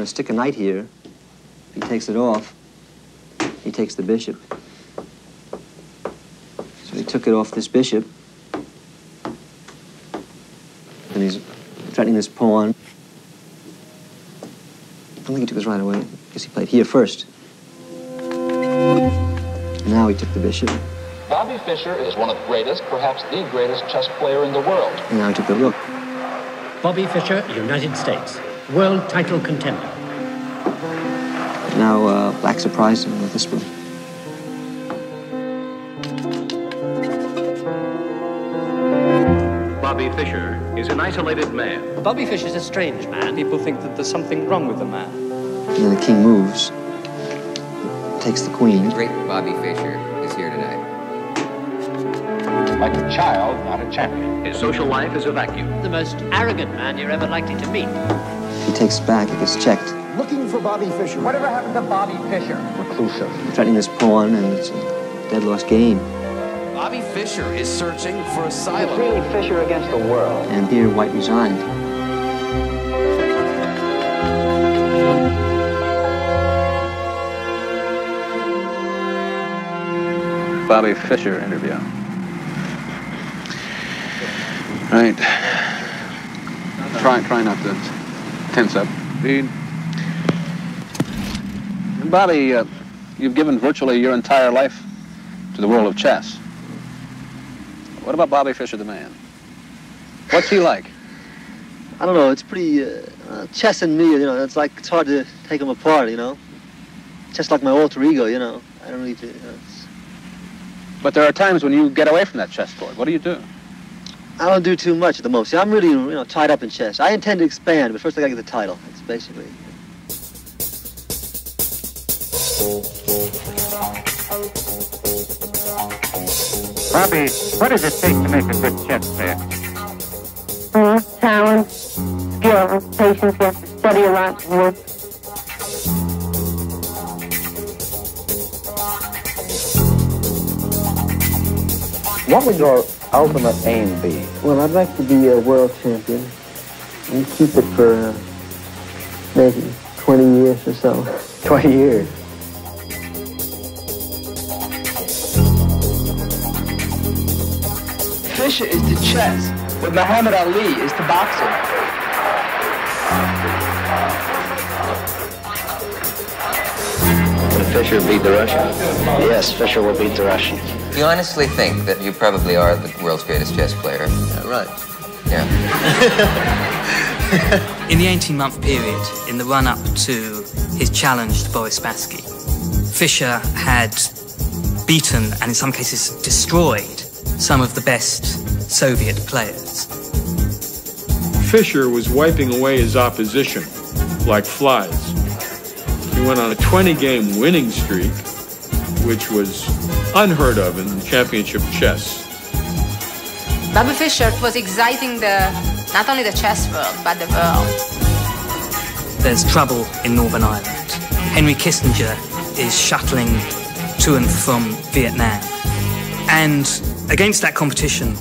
to stick a knight here. If he takes it off, he takes the bishop. So he took it off this bishop. And he's threatening this pawn. I don't think he took his right away. I guess he played here first. Now he took the bishop. Bobby Fischer is one of the greatest, perhaps the greatest chess player in the world. And now he took the rook. Bobby Fischer, United States. World title contender. Now uh, Black surprised him with this one. Isolated man. Bobby Fischer's a strange man. People think that there's something wrong with the man. And then the king moves, takes the queen. The great Bobby Fischer is here tonight. Like a child, not a champion. His social life is a vacuum. The most arrogant man you're ever likely to meet. He takes back, it gets checked. Looking for Bobby Fischer. Whatever happened to Bobby Fischer? Reclusive. Threatening this pawn, and it's a dead lost game. Bobby Fischer is searching for asylum. It's really Fischer against the world. And here, White resigned. Bobby Fischer interview. Right. Try, try not to tense up. Read. Bobby, uh, you've given virtually your entire life to the world of chess. What about Bobby Fischer, the man? What's he like? I don't know. It's pretty uh, uh, chess and me. You know, it's like it's hard to take him apart. You know, just like my alter ego. You know, I don't need to. You know, but there are times when you get away from that chessboard. What do you do? I don't do too much at the moment. See, I'm really, you know, tied up in chess. I intend to expand, but first I gotta get the title. That's basically. Bobby, what does it take to make a good chess player? Uh, talent, skill, patience. You have to study a lot, work. What would your ultimate aim be? Well, I'd like to be a world champion and keep it for uh, maybe 20 years or so. 20 years? Fischer is to chess what Muhammad Ali is to boxing. Will Fischer beat the Russian? Yes, Fischer will beat the Russian. You honestly think that you probably are the world's greatest chess player? Yeah, right. Yeah. in the 18-month period, in the run-up to his challenge to Boris Spassky, Fischer had beaten and in some cases destroyed some of the best Soviet players. Fischer was wiping away his opposition like flies. He went on a 20-game winning streak, which was unheard of in championship chess. Bobby Fischer was exciting the not only the chess world, but the world. There's trouble in Northern Ireland. Henry Kissinger is shuttling to and from Vietnam. And against that competition,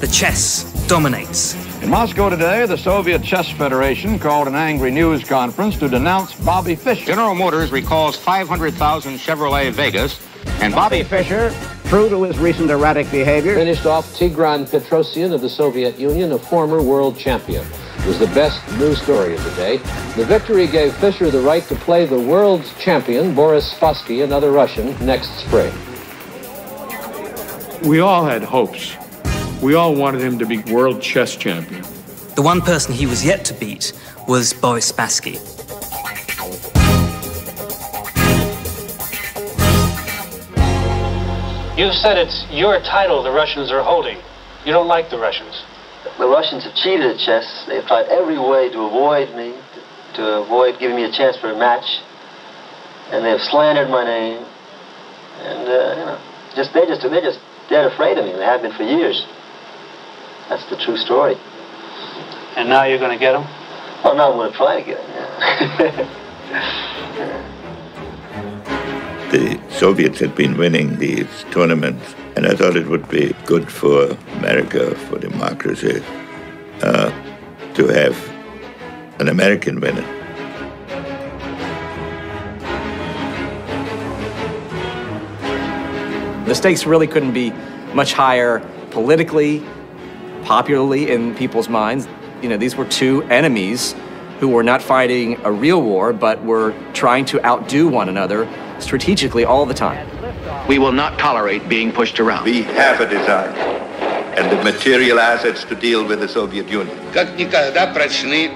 the chess dominates. In Moscow today, the Soviet Chess Federation called an angry news conference to denounce Bobby Fischer. General Motors recalls 500,000 Chevrolet Vegas, and Bobby Fischer, true to his recent erratic behavior, finished off Tigran Petrosyan of the Soviet Union, a former world champion. It was the best news story of the day. The victory gave Fischer the right to play the world's champion, Boris Spassky, another Russian, next spring. We all had hopes. We all wanted him to be world chess champion. The one person he was yet to beat was Boris Spassky. You've said it's your title the Russians are holding. You don't like the Russians. The Russians have cheated at chess. They've tried every way to avoid me, to avoid giving me a chance for a match. And they've slandered my name. And, uh, you know, just, they're just, they're just dead afraid of me. They have been for years. That's the true story. And now you're going to get them? Well, now I'm going to try to get them, yeah. Soviets had been winning these tournaments, and I thought it would be good for America, for democracy, uh, to have an American winner. The stakes really couldn't be much higher politically, popularly in people's minds. You know, these were two enemies who were not fighting a real war, but were trying to outdo one another strategically all the time. We will not tolerate being pushed around. We have a design and the material assets to deal with the Soviet Union. Как никогда прочны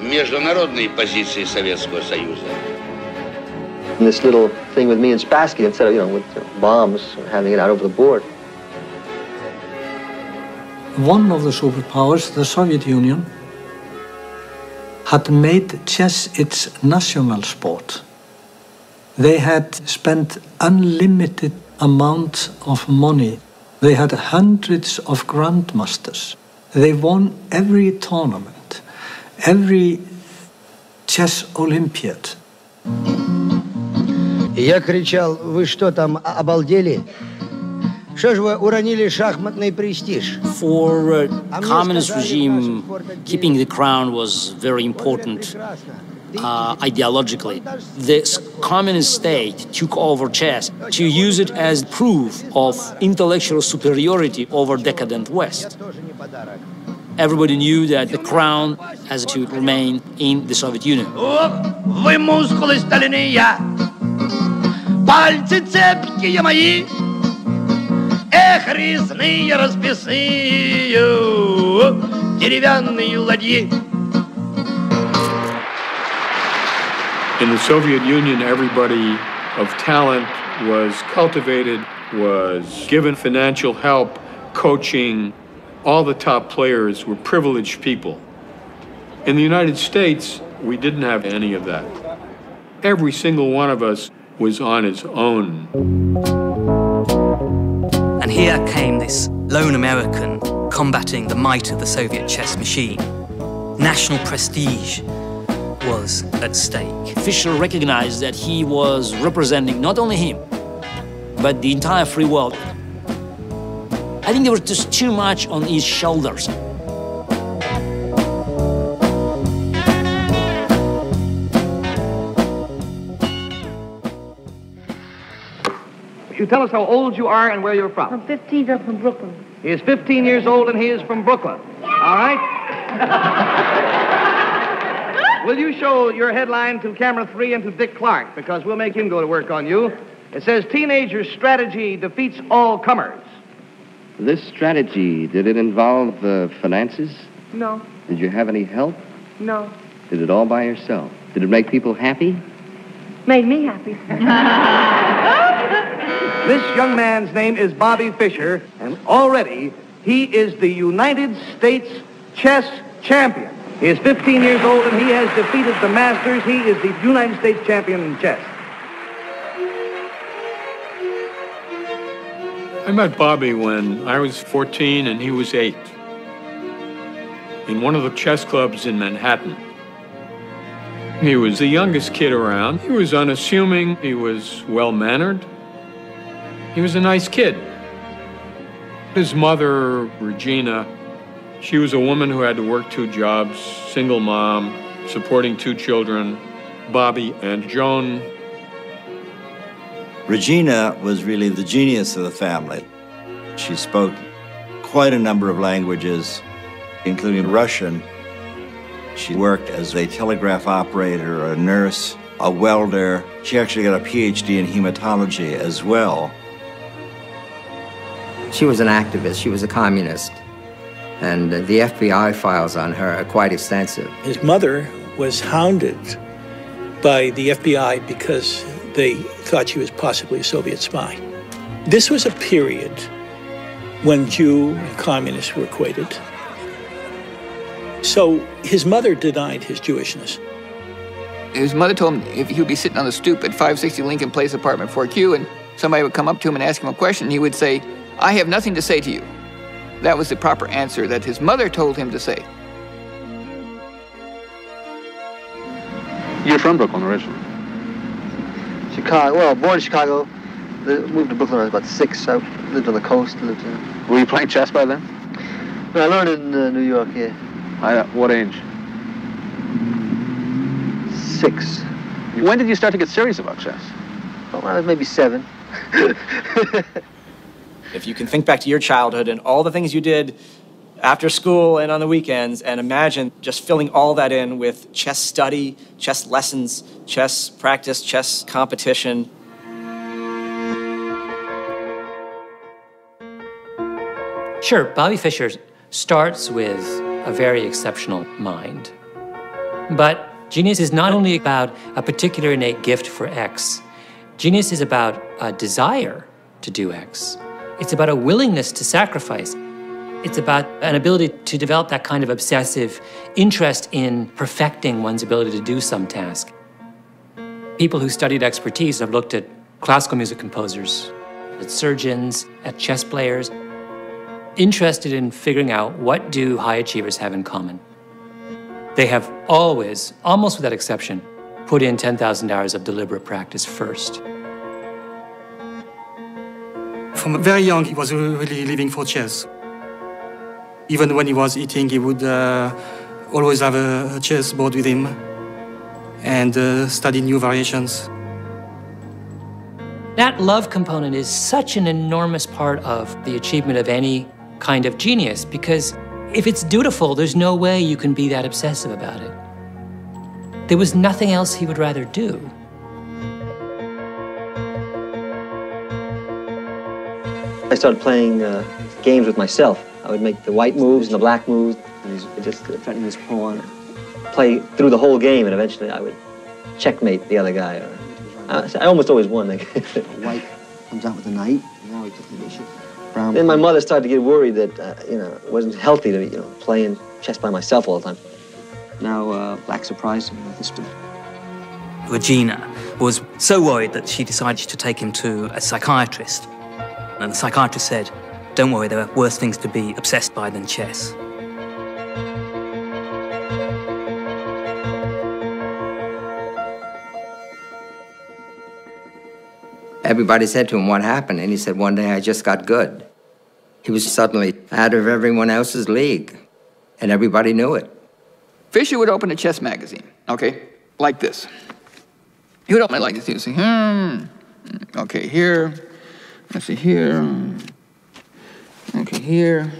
международные позиции Советского Союза. And this little thing with me and Spassky, instead of, you know, with bombs, having it out over the board. One of the superpowers, the Soviet Union, had made chess its national sport. They had spent unlimited amounts of money. They had hundreds of grandmasters. They won every tournament, every chess olympiad. Я кричал, вы что там, обалдели? Что же вы уронили шахматный престиж? For uh, communist regime, keeping the crown was very important uh, ideologically. This communist state took over chess to use it as proof of intellectual superiority over decadent West. Everybody knew that the crown has to remain in the Soviet Union. Вы мускулы стальные, пальцы цепкие мои, эх, резные расписные, деревянные ладьи. In the Soviet Union, everybody of talent was cultivated, was given financial help, coaching. All the top players were privileged people. In the United States, we didn't have any of that. Every single one of us was on its own. And here came this lone American combating the might of the Soviet chess machine. National prestige was at stake. Fischer recognized that he was representing not only him, but the entire free world. I think there was just too much on his shoulders. You tell us how old you are and where you're from. I'm 15, I'm from Brooklyn. He is 15 years old and he is from Brooklyn. All right? Will you show your headline to camera three and to Dick Clark? Because we'll make him go to work on you. It says Teenager's strategy defeats all comers. This strategy, did it involve uh, finances? No, Did you have any help? no. Did it all by yourself? Did it make people happy? Made me happy. This young man's name is Bobby Fischer, and already he is the United States chess champion. He is 15 years old and he has defeated the Masters. He is the United States champion in chess. I met Bobby when I was 14 and he was 8 in one of the chess clubs in Manhattan. He was the youngest kid around. He was unassuming. He was well mannered. He was a nice kid. His mother, Regina, she was a woman who had to work two jobs, single mom, supporting two children, Bobby and Joan. Regina was really the genius of the family. She spoke quite a number of languages, including Russian. She worked as a telegraph operator, a nurse, a welder. She actually got a PhD in hematology as well. She was an activist, she was a communist. And the FBI files on her are quite extensive. His mother was hounded by the FBI because they thought she was possibly a Soviet spy. This was a period when Jew and communist were equated. So his mother denied his Jewishness. His mother told him if he would be sitting on the stoop at 560 Lincoln Place, apartment 4Q, and somebody would come up to him and ask him a question, he would say, I have nothing to say to you. That was the proper answer that his mother told him to say. You're from Brooklyn originally. Chicago, well, born in Chicago, moved to Brooklyn when I was about six. I lived on the coast. Lived in... Were you playing chess by then? No, I learned in uh, New York, yeah. At uh, what age? Six. When did you start to get serious about chess? Oh, well, I was maybe seven. If you can think back to your childhood and all the things you did after school and on the weekends, and imagine just filling all that in with chess study, chess lessons, chess practice, chess competition. Sure, Bobby Fischer starts with a very exceptional mind. But genius is not only about a particular innate gift for X, genius is about a desire to do X. It's about a willingness to sacrifice. It's about an ability to develop that kind of obsessive interest in perfecting one's ability to do some task. People who studied expertise have looked at classical music composers, at surgeons, at chess players, interested in figuring out what do high achievers have in common. They have always, almost without exception, put in 10,000 hours of deliberate practice first. From very young, he was really living for chess. Even when he was eating, he would uh, always have a, chess board with him and uh, study new variations. That love component is such an enormous part of the achievement of any kind of genius because if it's dutiful, there's no way you can be that obsessive about it. There was nothing else he would rather do. I started playing uh, games with myself. I would make the white moves and the black moves, and he'd just threaten his pawn, play through the whole game, and eventually I would checkmate the other guy. Or, uh, I almost always won. White comes out with a knight. Now he took the bishop. Brown. Then my mother started to get worried that uh, you know it wasn't healthy to you know playing chess by myself all the time. Now uh, black surprised him with this one. Regina was so worried that she decided to take him to a psychiatrist. And the psychiatrist said, Don't worry, there are worse things to be obsessed by than chess. Everybody said to him, What happened? And he said, One day I just got good. He was suddenly out of everyone else's league, and everybody knew it. Fischer would open a chess magazine, okay, like this. He would open it like this. He would say, hmm, okay, here, let's see, here, okay, here,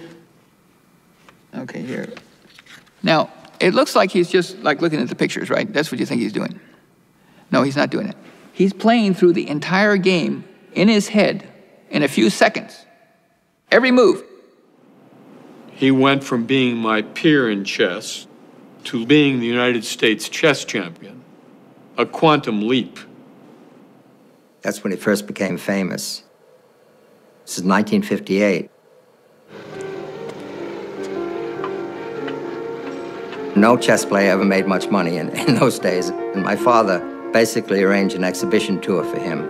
okay, here. Now, it looks like he's just like looking at the pictures, right? That's what you think he's doing. No, he's not doing it. He's playing through the entire game in his head in a few seconds. Every move. He went from being my peer in chess to being the United States chess champion. A quantum leap. That's when he first became famous. This is 1958. No chess player ever made much money in, in those days. And my father basically arranged an exhibition tour for him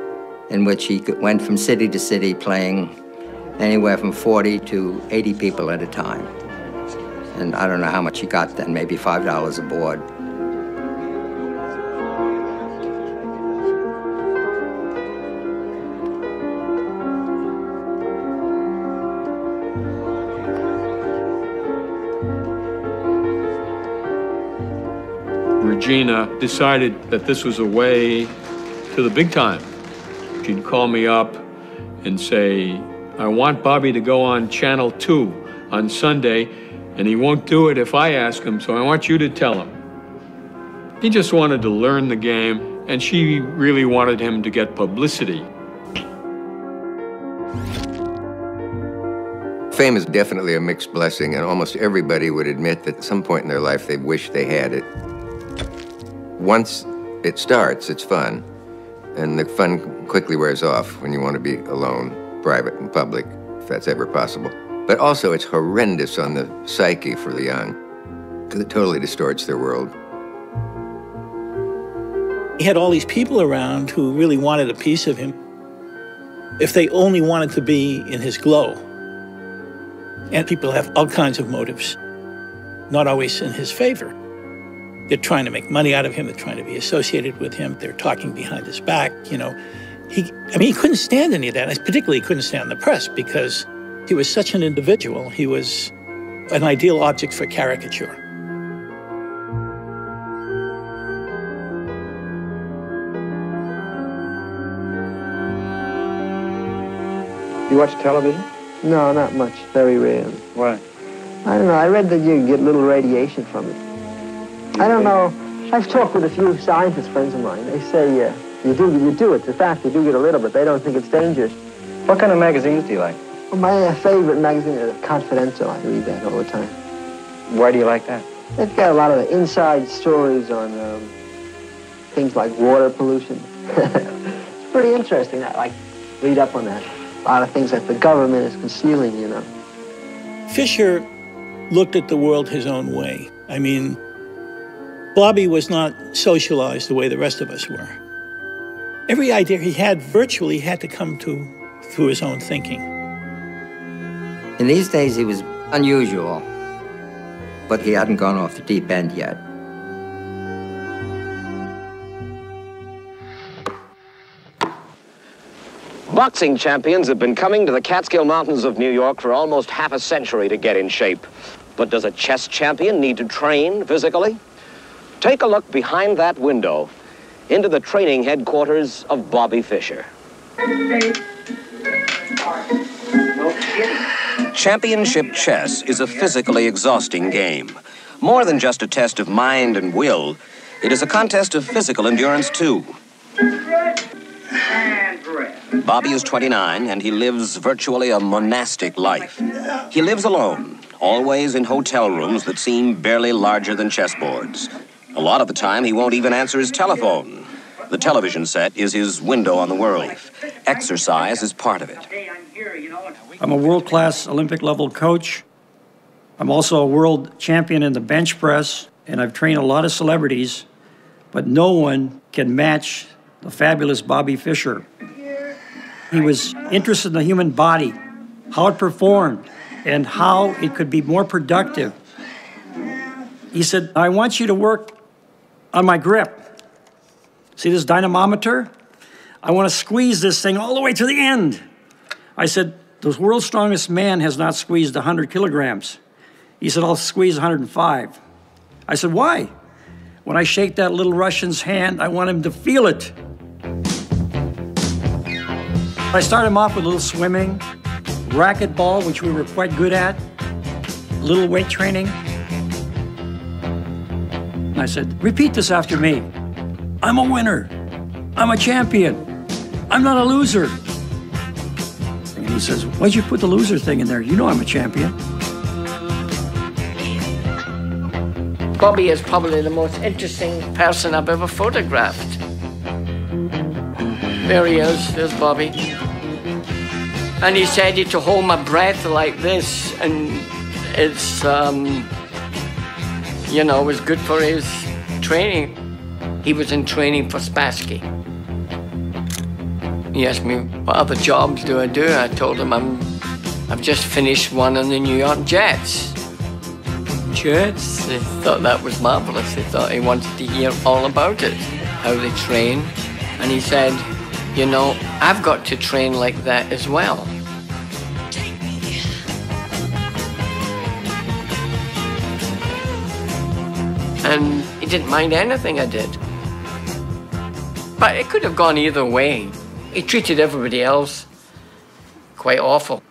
in which he went from city to city playing anywhere from 40 to 80 people at a time. And I don't know how much he got then, maybe $5 a board. Regina decided that this was a way to the big time. She'd call me up and say, I want Bobby to go on Channel 2 on Sunday, and he won't do it if I ask him, so I want you to tell him. He just wanted to learn the game, and she really wanted him to get publicity. Fame is definitely a mixed blessing, and almost everybody would admit that at some point in their life they wish they had it. Once it starts, it's fun, and the fun quickly wears off when you want to be alone, private and public, if that's ever possible. But also, it's horrendous on the psyche for the young, because it totally distorts their world. He had all these people around who really wanted a piece of him. If they only wanted to be in his glow. And people have all kinds of motives, not always in his favor. They're trying to make money out of him, they're trying to be associated with him, they're talking behind his back, you know. He, I mean, he couldn't stand any of that. Particularly, he couldn't stand the press because he was such an individual. He was an ideal object for caricature. You watch television? No, not much. Very rarely. Why? I don't know. I read that you get little radiation from it. I don't know. I've talked with a few scientist friends of mine. They say uh, you do you do it. In fact, you do get a little, but they don't think it's dangerous. What kind of magazines do you like? Well, my uh, favorite magazine is Confidential. I read that all the time. Why do you like that? They've got a lot of inside stories on um, things like water pollution. it's pretty interesting. I like read up on that. A lot of things that the government is concealing, you know. Fischer looked at the world his own way. I mean, Bobby was not socialized the way the rest of us were. Every idea he had virtually had to come to through his own thinking. In these days, he was unusual, but he hadn't gone off the deep end yet. Boxing champions have been coming to the Catskill Mountains of New York for almost half a century to get in shape. But does a chess champion need to train physically? Take a look behind that window into the training headquarters of Bobby Fischer. Championship chess is a physically exhausting game. More than just a test of mind and will, it is a contest of physical endurance, too. Bobby is 29 and he lives virtually a monastic life. He lives alone, always in hotel rooms that seem barely larger than chessboards. A lot of the time, he won't even answer his telephone. The television set is his window on the world. Exercise is part of it. I'm a world class Olympic level coach. I'm also a world champion in the bench press, and I've trained a lot of celebrities, but no one can match the fabulous Bobby Fischer. He was interested in the human body, how it performed, and how it could be more productive. He said, I want you to work on my grip. See this dynamometer? I want to squeeze this thing all the way to the end. I said, the world's strongest man has not squeezed 100 kilograms. He said, I'll squeeze 105. I said, why? When I shake that little Russian's hand, I want him to feel it. I started him off with a little swimming, racquetball, which we were quite good at, a little weight training. And I said, repeat this after me. I'm a winner. I'm a champion. I'm not a loser. And he says, Why'd you put the loser thing in there? You know I'm a champion. Bobby is probably the most interesting person I've ever photographed. There he is, there's Bobby. And he said he to hold my breath like this, and it's, um, you know, was good for his training. He was in training for Spassky. He asked me, what other jobs do I do? I told him I'm, I've just finished one on the New York Jets. Jets? They thought that was marvelous. They thought he wanted to hear all about it, how they train. And he said, you know, I've got to train like that as well. And he didn't mind anything I did. But it could have gone either way. He treated everybody else quite awful.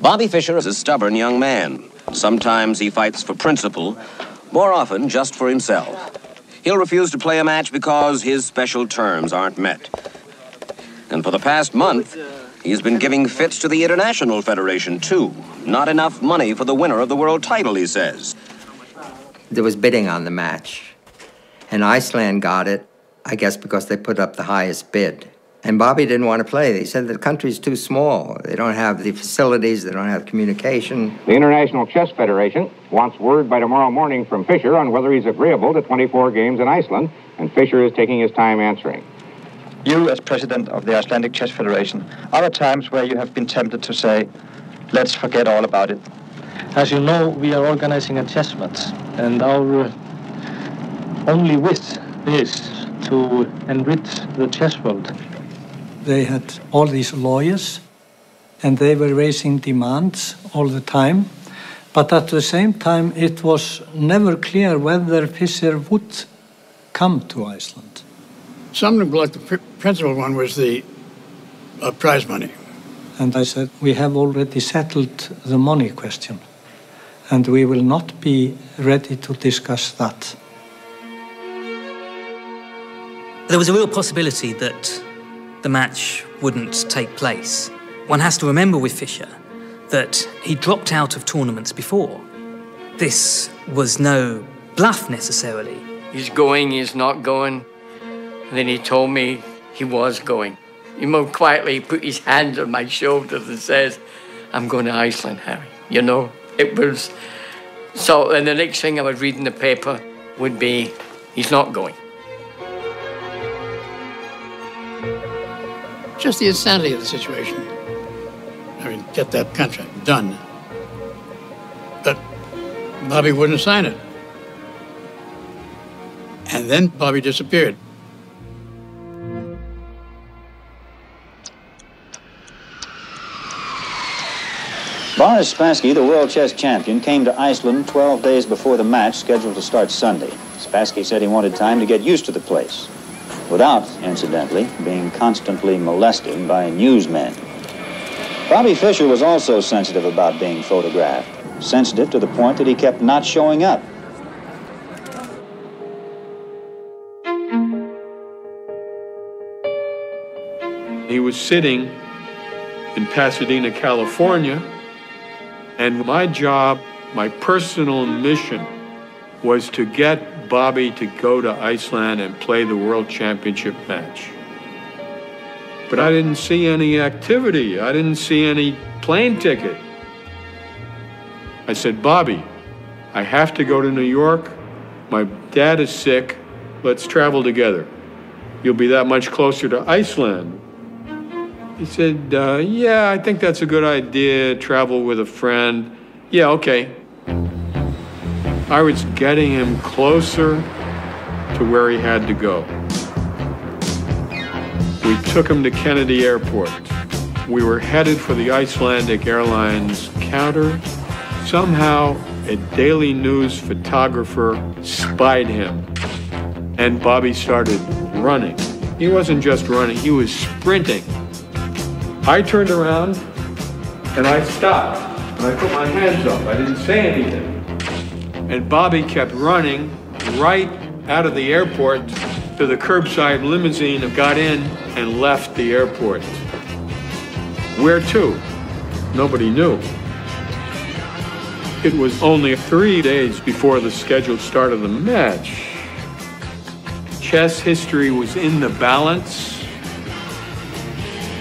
Bobby Fischer is a stubborn young man. Sometimes he fights for principle, more often just for himself. He'll refuse to play a match because his special terms aren't met. And for the past month, he's been giving fits to the International Federation, too. Not enough money for the winner of the world title, he says. There was bidding on the match, and Iceland got it, I guess because they put up the highest bid. And Bobby didn't want to play. He said the country's too small. They don't have the facilities, they don't have communication. The International Chess Federation wants word by tomorrow morning from Fischer on whether he's agreeable to 24 games in Iceland, and Fischer is taking his time answering. You, as president of the Icelandic Chess Federation, are there times where you have been tempted to say, let's forget all about it? As you know, we are organizing a chess match, and our uh, only wish is to enrich the chess world. They had all these lawyers, and they were raising demands all the time. But at the same time, it was never clear whether Fischer would come to Iceland. Something like the pr- principal one was the uh, prize money. And I said, We have already settled the money question, and we will not be ready to discuss that. There was a real possibility that the match wouldn't take place. One has to remember with Fischer that he dropped out of tournaments before. This was no bluff necessarily. He's going, he's not going. And then he told me he was going. He more quietly put his hands on my shoulders and says, I'm going to Iceland, Harry. You know, it was. So, and the next thing I would read in the paper would be, he's not going. Just the insanity of the situation. I mean, get that contract done. But Bobby wouldn't sign it. And then Bobby disappeared. Boris Spassky, the world chess champion, came to Iceland 12 days before the match scheduled to start Sunday. Spassky said he wanted time to get used to the place, without, incidentally, being constantly molested by newsmen. Bobby Fischer was also sensitive about being photographed, sensitive to the point that he kept not showing up. He was sitting in Pasadena, California, and my job, my personal mission, was to get Bobby to go to Iceland and play the World Championship match. But I didn't see any activity. I didn't see any plane ticket. I said, Bobby, I have to go to New York. My dad is sick. Let's travel together. You'll be that much closer to Iceland. He said, uh, Yeah, I think that's a good idea. Travel with a friend. Yeah, okay. I was getting him closer to where he had to go. We took him to Kennedy Airport. We were headed for the Icelandic Airlines counter. Somehow, a Daily News photographer spied him, and Bobby started running. He wasn't just running, he was sprinting. I turned around and I stopped and I put my hands up. I didn't say anything. And Bobby kept running right out of the airport to the curbside limousine and got in and left the airport. Where to? Nobody knew. It was only three days before the scheduled start of the match. Chess history was in the balance.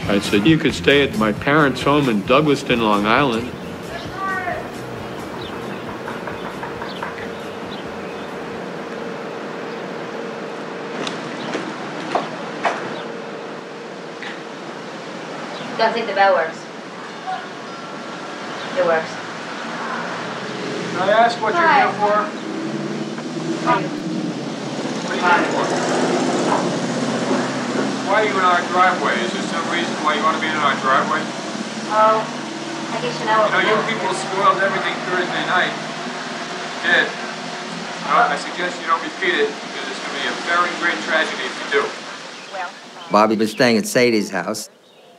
I said, You could stay at my parents' home in Douglaston, Long Island. Don't think the bell works. It works. Can I ask what you're here for? Hi. What are you here for? Why are you in our driveway? Is reason why you want to be in our driveway? Oh, I guess you know You know, you people spoiled everything Thursday night. You did. No, I suggest you don't repeat it because it's going to be a very great tragedy if you do. Well. Bobby was staying at Saidy's house,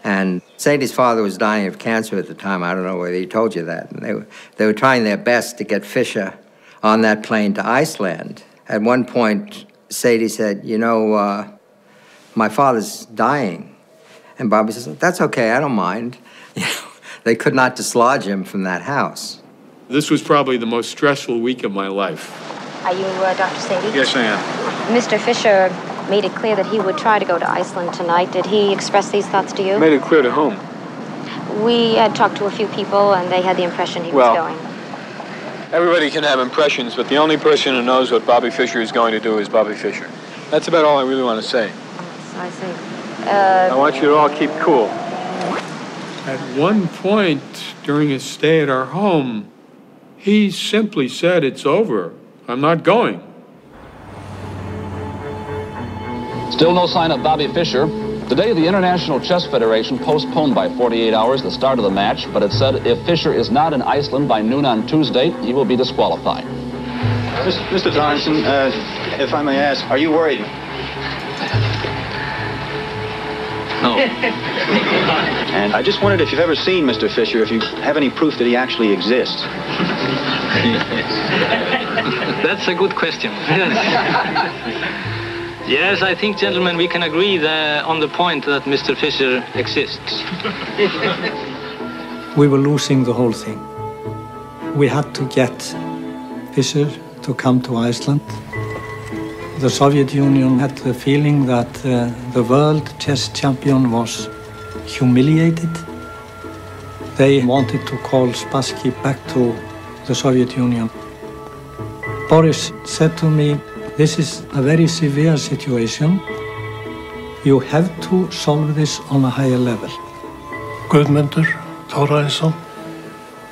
and Saidy's father was dying of cancer at the time. I don't know whether he told you that. And they, were, they were trying their best to get Fischer on that plane to Iceland. At one point, Saidy said, You know, uh, my father's dying. And Bobby says, That's okay, I don't mind. You know, they could not dislodge him from that house. This was probably the most stressful week of my life. Are you uh, Dr. Saidy? Yes, I am. Mr. Fischer made it clear that he would try to go to Iceland tonight. Did he express these thoughts to you? Made it clear to whom? We had talked to a few people, and they had the impression he Well- was going. Everybody can have impressions, but the only person who knows what Bobby Fischer is going to do is Bobby Fischer. That's about all I really want to say. I see. Uh, I want you to all keep cool. At one point during his stay at our home, he simply said, It's over. I'm not going. Still no sign of Bobby Fischer. Today, the International Chess Federation postponed by 48 hours the start of the match, but it said if Fischer is not in Iceland by noon on Tuesday, he will be disqualified. Mr. Johnson, uh, if I may ask, are you worried? No. And I just wondered if you've ever seen Mr. Fischer, if you have any proof that he actually exists. That's a good question. yes, yes, I think, gentlemen, we can agree that on the point that Mr. Fischer exists. We were losing the whole thing. We had to get Fischer to come to Iceland. The Soviet Union had the feeling that uh, the world chess champion was humiliated. They wanted to call Spassky back to the Soviet Union. Boris said to me, this is a very severe situation. You have to solve this on a higher level. Guðmundur Thorarinsson.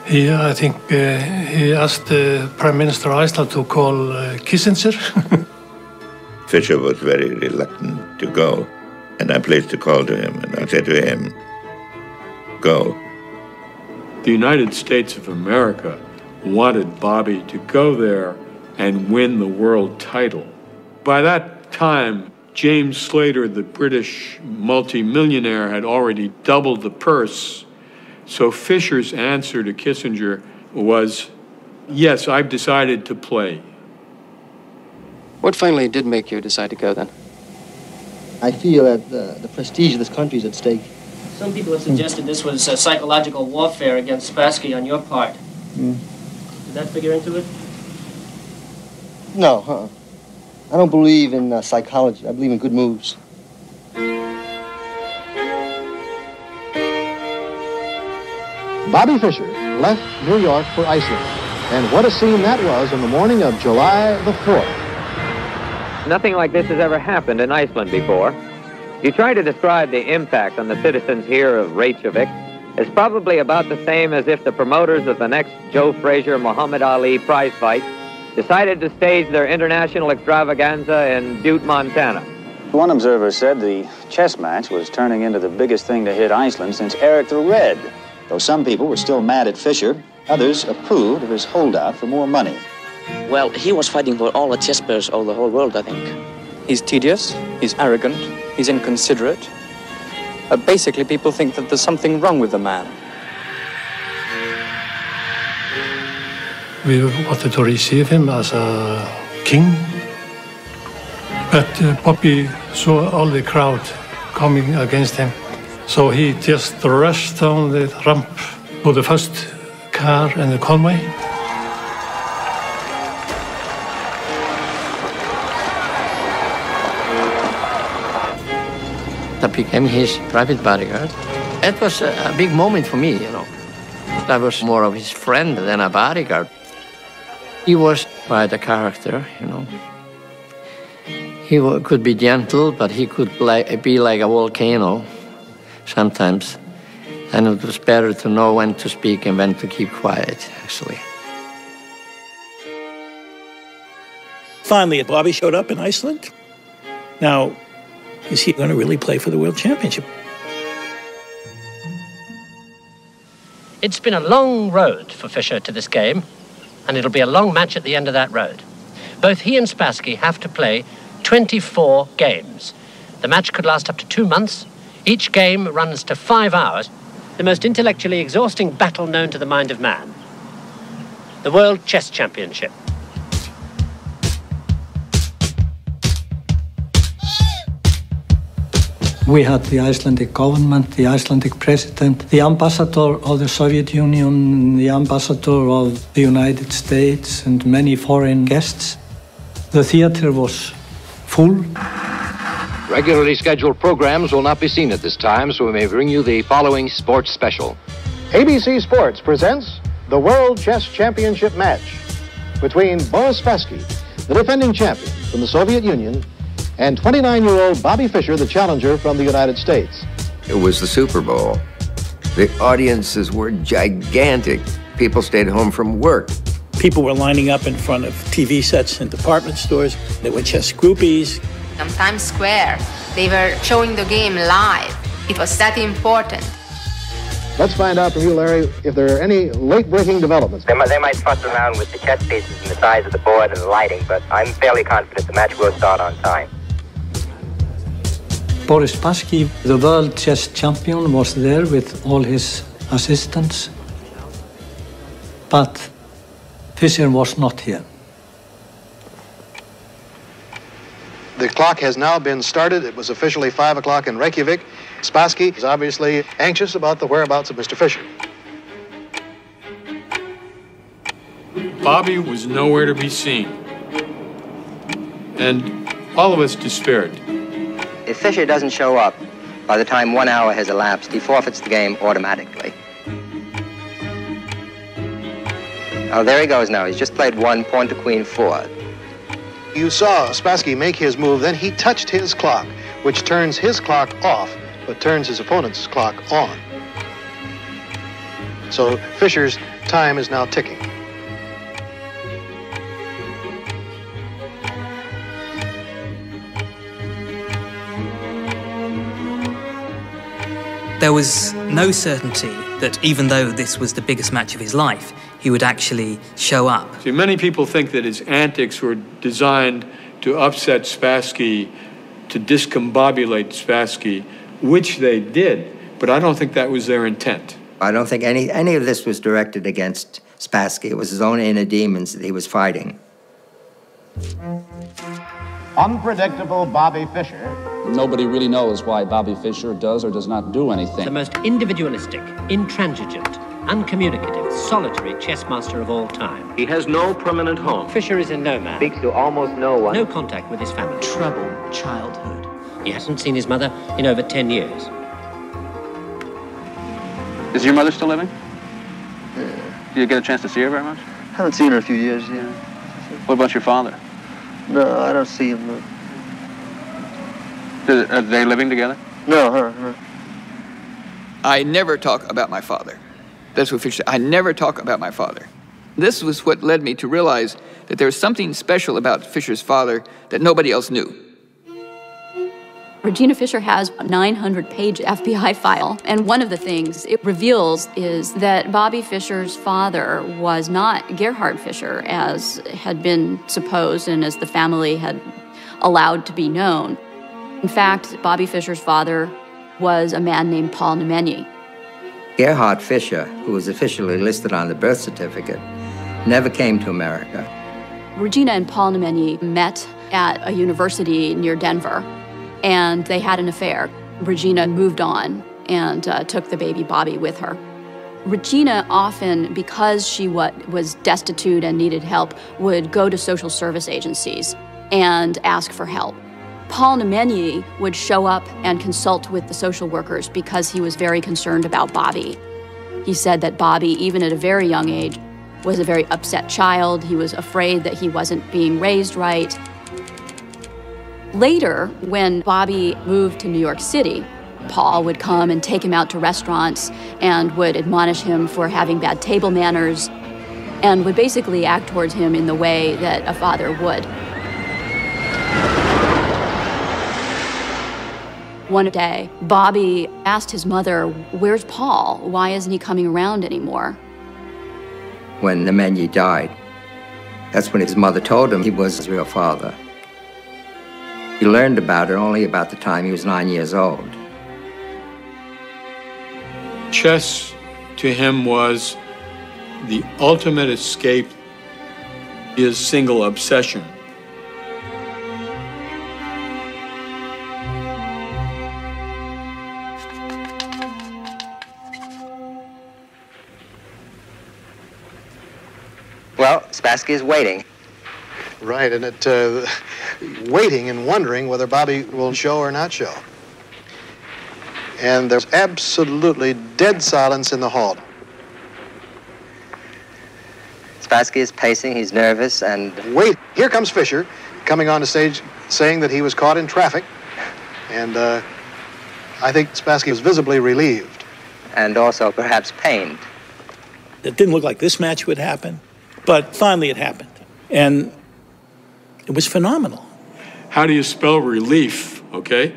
He, I think, uh, he asked the Prime Minister of Iceland to call uh, Kissinger. Fischer was very reluctant to go, and I placed a call to him, and I said to him, Go. The United States of America wanted Bobby to go there and win the world title. By that time, James Slater, the British multimillionaire, had already doubled the purse. So Fischer's answer to Kissinger was, Yes, I've decided to play. What finally did make you decide to go then? I feel that the, the prestige of this country is at stake. Some people have suggested this was a psychological warfare against Spassky on your part. Mm. Did that figure into it? No, huh? I don't believe in uh, psychology. I believe in good moves. Bobby Fischer left New York for Iceland. And what a scene that was on the morning of July the 4th. Nothing like this has ever happened in Iceland before. You try to describe the impact on the citizens here of Reykjavik. It's probably about the same as if the promoters of the next Joe Frazier Muhammad Ali prize fight decided to stage their international extravaganza in Butte, Montana. One observer said the chess match was turning into the biggest thing to hit Iceland since Eric the Red. Though some people were still mad at Fischer, others approved of his holdout for more money. Well, he was fighting for all the chess players of the whole world, I think. He's tedious, he's arrogant, he's inconsiderate. Uh, basically, people think that there's something wrong with the man. We wanted to receive him as a king. But uh, Bobby saw all the crowd coming against him. So he just rushed down the ramp to the first car in the Conway. Became his private bodyguard. It was a, big moment for me, you know. I was more of his friend than a bodyguard. He was quite a character, you know. He could be gentle, but he could be like a volcano sometimes. And it was better to know when to speak and when to keep quiet, actually. Finally, Bobby showed up in Iceland. Now, is he going to really play for the World Championship? It's been a long road for Fischer to this game, and it'll be a long match at the end of that road. Both he and Spassky have to play 24 games. The match could last up to two months. Each game runs to five hours. The most intellectually exhausting battle known to the mind of man. The World Chess Championship. We had the Icelandic government, the Icelandic president, the ambassador of the Soviet Union, the ambassador of the United States, and many foreign guests. The theater was full. Regularly scheduled programs will not be seen at this time, so we may bring you the following sports special. ABC Sports presents the World Chess Championship match between Boris Spassky, the defending champion from the Soviet Union, and 29-year-old Bobby Fischer, the challenger from the United States. It was the Super Bowl. The audiences were gigantic. People stayed home from work. People were lining up in front of TV sets in department stores. They were chess groupies. Times Square, They were showing the game live. It was that important. Let's find out from you, Larry, if there are any late-breaking developments. They might, they might fuss around with the chess pieces and the size of the board and the lighting, but I'm fairly confident the match will start on time. Boris Spassky, the world chess champion, was there with all his assistants, but Fischer was not here. The clock has now been started. It was officially 5 o'clock in Reykjavik. Spassky is obviously anxious about the whereabouts of Mr. Fischer. Bobby was nowhere to be seen. And all of us despaired. If Fischer doesn't show up by the time one hour has elapsed, he forfeits the game automatically. Oh, there he goes now. He's just played one pawn to queen four. You saw Spassky make his move, then he touched his clock, which turns his clock off, but turns his opponent's clock on. So Fischer's time is now ticking. There was no certainty that even though this was the biggest match of his life, he would actually show up. See, many people think that his antics were designed to upset Spassky, to discombobulate Spassky, which they did, but I don't think that was their intent. I don't think any, any of this was directed against Spassky. It was his own inner demons that he was fighting. Unpredictable Bobby Fischer. Nobody really knows why Bobby Fischer does or does not do anything. The most individualistic, intransigent, uncommunicative, solitary chess master of all time. He has no permanent home. Fischer is a nomad. Speaks to almost no one. No contact with his family. Troubled childhood. He hasn't seen his mother in over 10 years. Is your mother still living? Do you get a chance to see her very much? haven't seen her in a few years, yeah. What about your father? No, I don't see him. No, Do- Are they living together? no her, her. I never talk about my father. That's what Fischer said. I never talk about my father. This was what led me to realize that there was something special about Fischer's father that nobody else knew. Regina Fischer has a 900 page FBI file, and one of the things it reveals is that Bobby Fischer's father was not Gerhard Fischer, as had been supposed and as the family had allowed to be known. In fact, Bobby Fischer's father was a man named Paul Nemenyi. Gerhard Fischer, who was officially listed on the birth certificate, never came to America. Regina and Paul Nemenyi met at a university near Denver, and they had an affair. Regina moved on and uh, took the baby Bobby with her. Regina often, because she wa- was destitute and needed help, would go to social service agencies and ask for help. Paul Nemenyi would show up and consult with the social workers because he was very concerned about Bobby. He said that Bobby, even at a very young age, was a very upset child. He was afraid that he wasn't being raised right. Later, when Bobby moved to New York City, Paul would come and take him out to restaurants and would admonish him for having bad table manners and would basically act towards him in the way that a father would. One day, Bobby asked his mother, Where's Paul? Why isn't he coming around anymore? When Nemenyi died, that's when his mother told him he was his real father. He learned about it only about the time he was nine years old. Chess to him was the ultimate escape, his single obsession. Well, Spassky is waiting. Right, and it, uh, waiting and wondering whether Bobby will show or not show. And there's absolutely dead silence in the hall. Spassky is pacing, he's nervous, and Wait, here comes Fischer, coming on the stage saying that he was caught in traffic. And uh, I think Spassky was visibly relieved. and also perhaps pained. It didn't look like this match would happen, but finally it happened. And it was phenomenal. How do you spell relief, okay?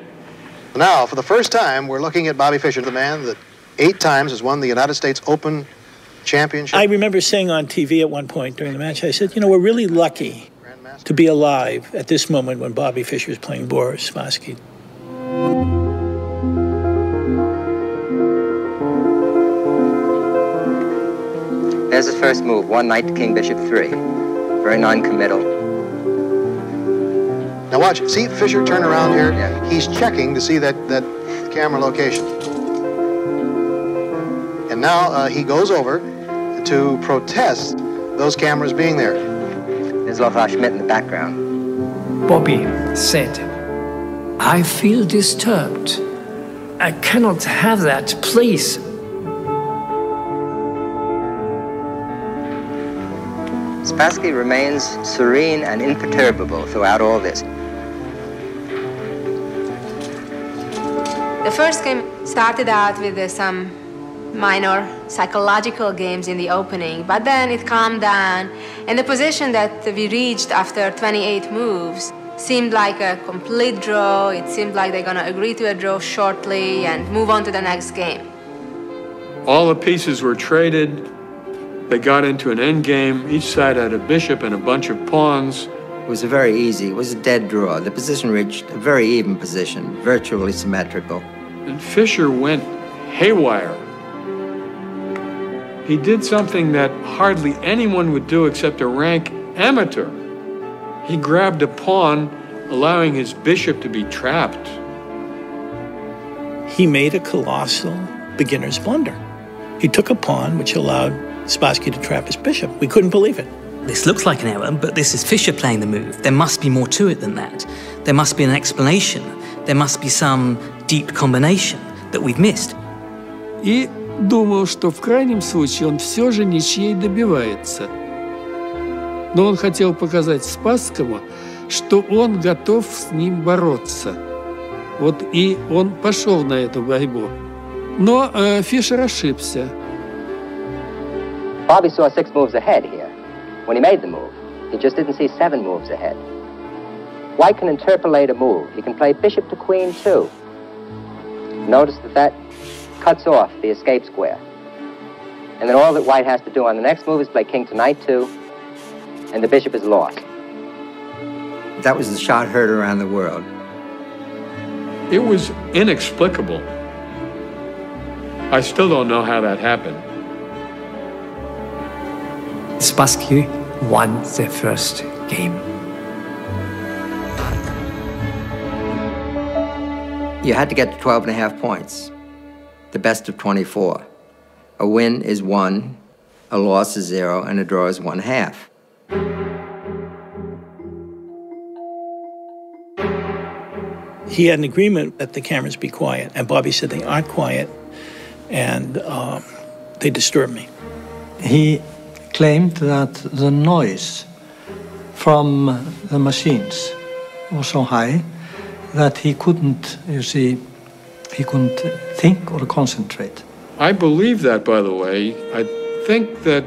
Now, for the first time, we're looking at Bobby Fischer, the man that eight times has won the United States Open Championship. I remember saying on TV at one point during the match, I said, you know, we're really lucky to be alive at this moment when Bobby Fischer is playing Boris Spassky. There's his first move, one knight to king bishop three. Very non-committal. Now watch, see Fischer turn around here? Yeah. He's checking to see that, that camera location. And now uh, he goes over to protest those cameras being there. There's Lothar Schmid in the background. Bobby said, I feel disturbed. I cannot have that, please. Spassky remains serene and imperturbable throughout all this. The first game started out with uh, some minor psychological games in the opening, but then it calmed down, and the position that we reached after 28 moves seemed like a complete draw. It seemed like they're going to agree to a draw shortly and move on to the next game. All the pieces were traded. They got into an end game. Each side had a bishop and a bunch of pawns. It was a very easy, it was a dead draw. The position reached a very even position, virtually symmetrical. And Fischer went haywire. He did something that hardly anyone would do except a rank amateur. He grabbed a pawn, allowing his bishop to be trapped. He made a colossal beginner's blunder. He took a pawn which allowed Spassky to trap his bishop. We couldn't believe it. This looks like an error, but this is Fischer playing the move. There must be more to it than that. There must be an explanation. There must be some deep combination that we've missed. И думал, что в крайнем случае он все же ничьей добивается. Но он хотел показать Спасскому, что он готов с ним бороться. Вот и он пошел на эту борьбу. Но э, Фишер ошибся. Bobby saw six moves ahead here. When he made the move, he just didn't see seven moves ahead. White can interpolate a move. He can play bishop to queen, too. Notice that that cuts off the escape square. And then all that white has to do on the next move is play king to knight, too, and the bishop is lost. That was the shot heard around the world. It was inexplicable. I still don't know how that happened. Spassky won the first game. You had to get to 12 and a half points, the best of 24. A win is one, a loss is zero, and a draw is one half. He had an agreement that the cameras be quiet, and Bobby said they aren't quiet, and um, they disturb me. He claimed that the noise from the machines was so high that he couldn't, you see, he couldn't think or concentrate. I believe that, by the way. I think that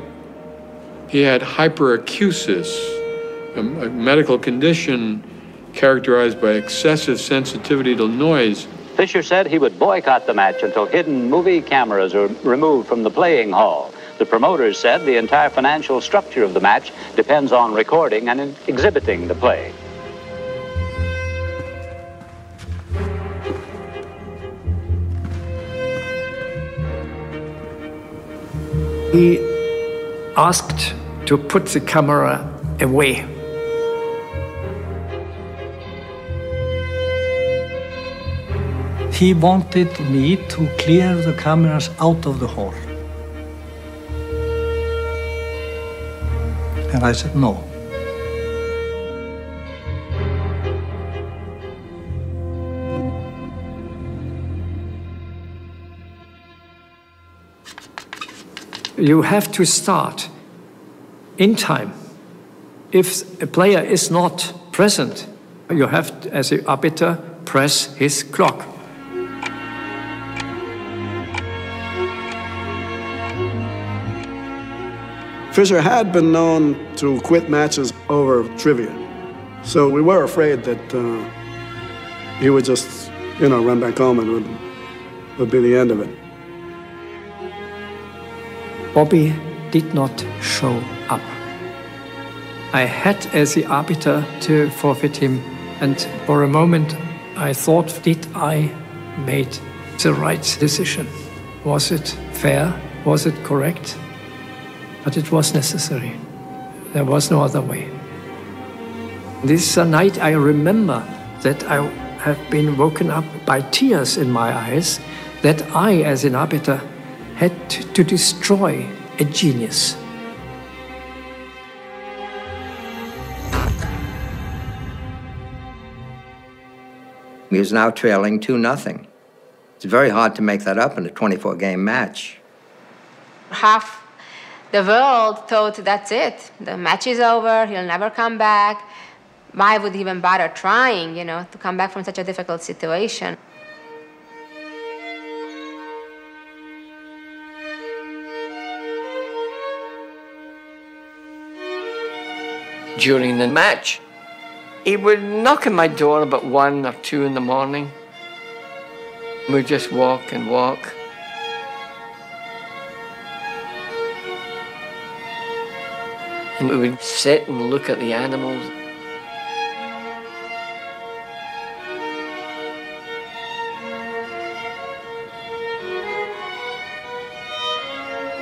he had hyperacusis, a, a medical condition characterized by excessive sensitivity to noise. Fischer said he would boycott the match until hidden movie cameras are removed from the playing hall. The promoters said the entire financial structure of the match depends on recording and exhibiting the play. He asked to put the camera away. He wanted me to clear the cameras out of the hall. And I said no. You have to start in time. If a player is not present, you have, as an arbiter, press his clock. Fischer had been known to quit matches over trivia. So we were afraid that uh, he would just you know, run back home and would, would be the end of it. Bobby did not show up. I had as the arbiter to forfeit him, and for a moment I thought, did I made the right decision? Was it fair? Was it correct? But it was necessary. There was no other way. This uh, night I remember that I have been woken up by tears in my eyes that I, as an arbiter, had to destroy a genius. He was now trailing 2 nothing. It's very hard to make that up in a 24 game match. Half the world thought that's it. The match is over, he'll never come back. Why would he even bother trying, you know, to come back from such a difficult situation? During the match, he would knock on my door about one or two in the morning. We'd just walk and walk. And we would sit and look at the animals.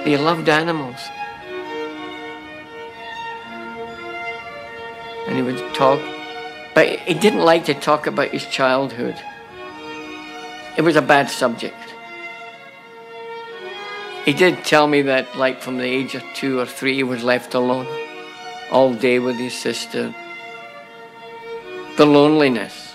He loved animals. And he would talk, but he didn't like to talk about his childhood. It was a bad subject. He did tell me that, like, from the age of two or three, he was left alone all day with his sister. The loneliness.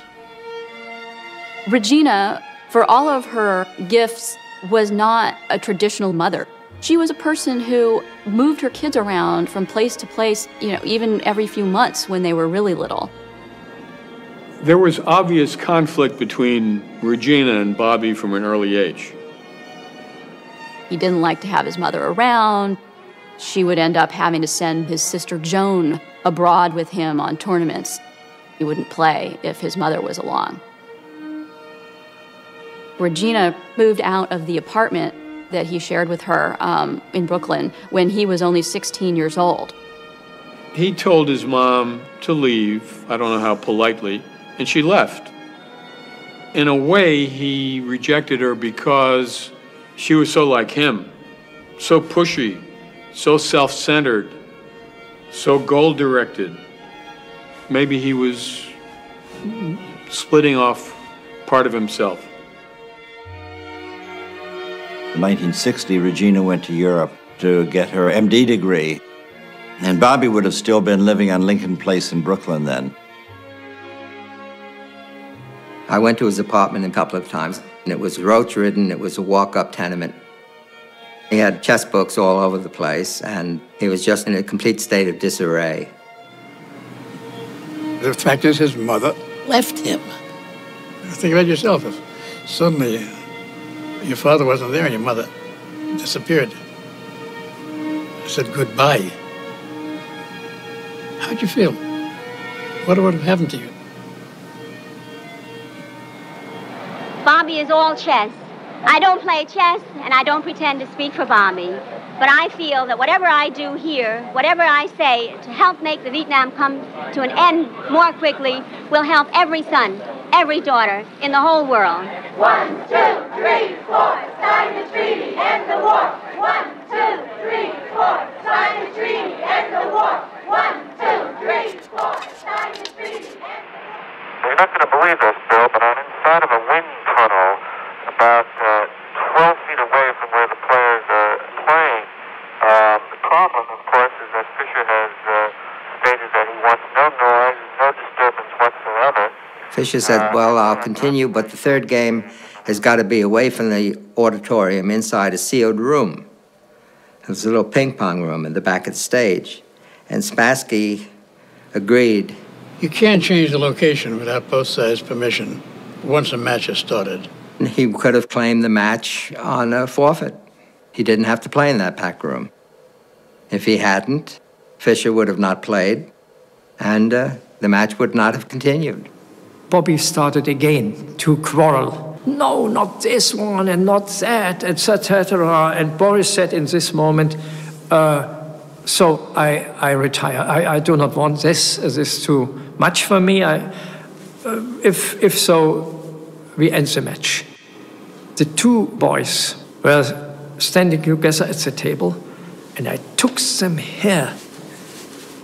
Regina, for all of her gifts, was not a traditional mother. She was a person who moved her kids around from place to place, you know, even every few months when they were really little. There was obvious conflict between Regina and Bobby from an early age. He didn't like to have his mother around. She would end up having to send his sister Joan abroad with him on tournaments. He wouldn't play if his mother was along. Regina moved out of the apartment that he shared with her um, in Brooklyn when he was only 16 years old. He told his mom to leave, I don't know how politely, and she left. In a way, he rejected her because she was so like him, so pushy, so self centered, so goal directed. Maybe he was splitting off part of himself. In 1960, Regina went to Europe to get her MD degree. And Bobby would have still been living on Lincoln Place in Brooklyn then. I went to his apartment a couple of times, and it was roach ridden, it was a walk up tenement. He had chess books all over the place, and he was just in a complete state of disarray. The fact is, his mother left him. Think about yourself. If suddenly uh, your father wasn't there and your mother disappeared, said goodbye, how'd you feel? What would have happened to you? Bobby is all chess. I don't play chess, and I don't pretend to speak for Bobby. But I feel that whatever I do here, whatever I say to help make the Vietnam come to an end more quickly, will help every son, every daughter in the whole world. One, two, three, four, sign the treaty, end the war. One, two, three, four, sign the treaty, end the war. One, two, three, four, sign the treaty, end the war. You're not going to believe this, Bill, but I'm inside of a wind tunnel about uh, 12 feet away from where the players are playing. Um, the problem, of course, is that Fischer has uh, stated that he wants no noise, no disturbance whatsoever. Fischer said, Well, I'll continue, but the third game has got to be away from the auditorium inside a sealed room. There's a little ping pong room in the back of the stage. And Spassky agreed. You can't change the location without both sides' permission once a match has started. He could have claimed the match on a forfeit. He didn't have to play in that pack room. If he hadn't, Fischer would have not played, and uh, the match would not have continued. Bobby started again to quarrel. No, not this one and not that, etc. And Boris said in this moment, uh, so I, I retire. I, I do not want this. This is too much for me. I, uh, if, if so, we end the match. The two boys were standing together at the table, and I took them here,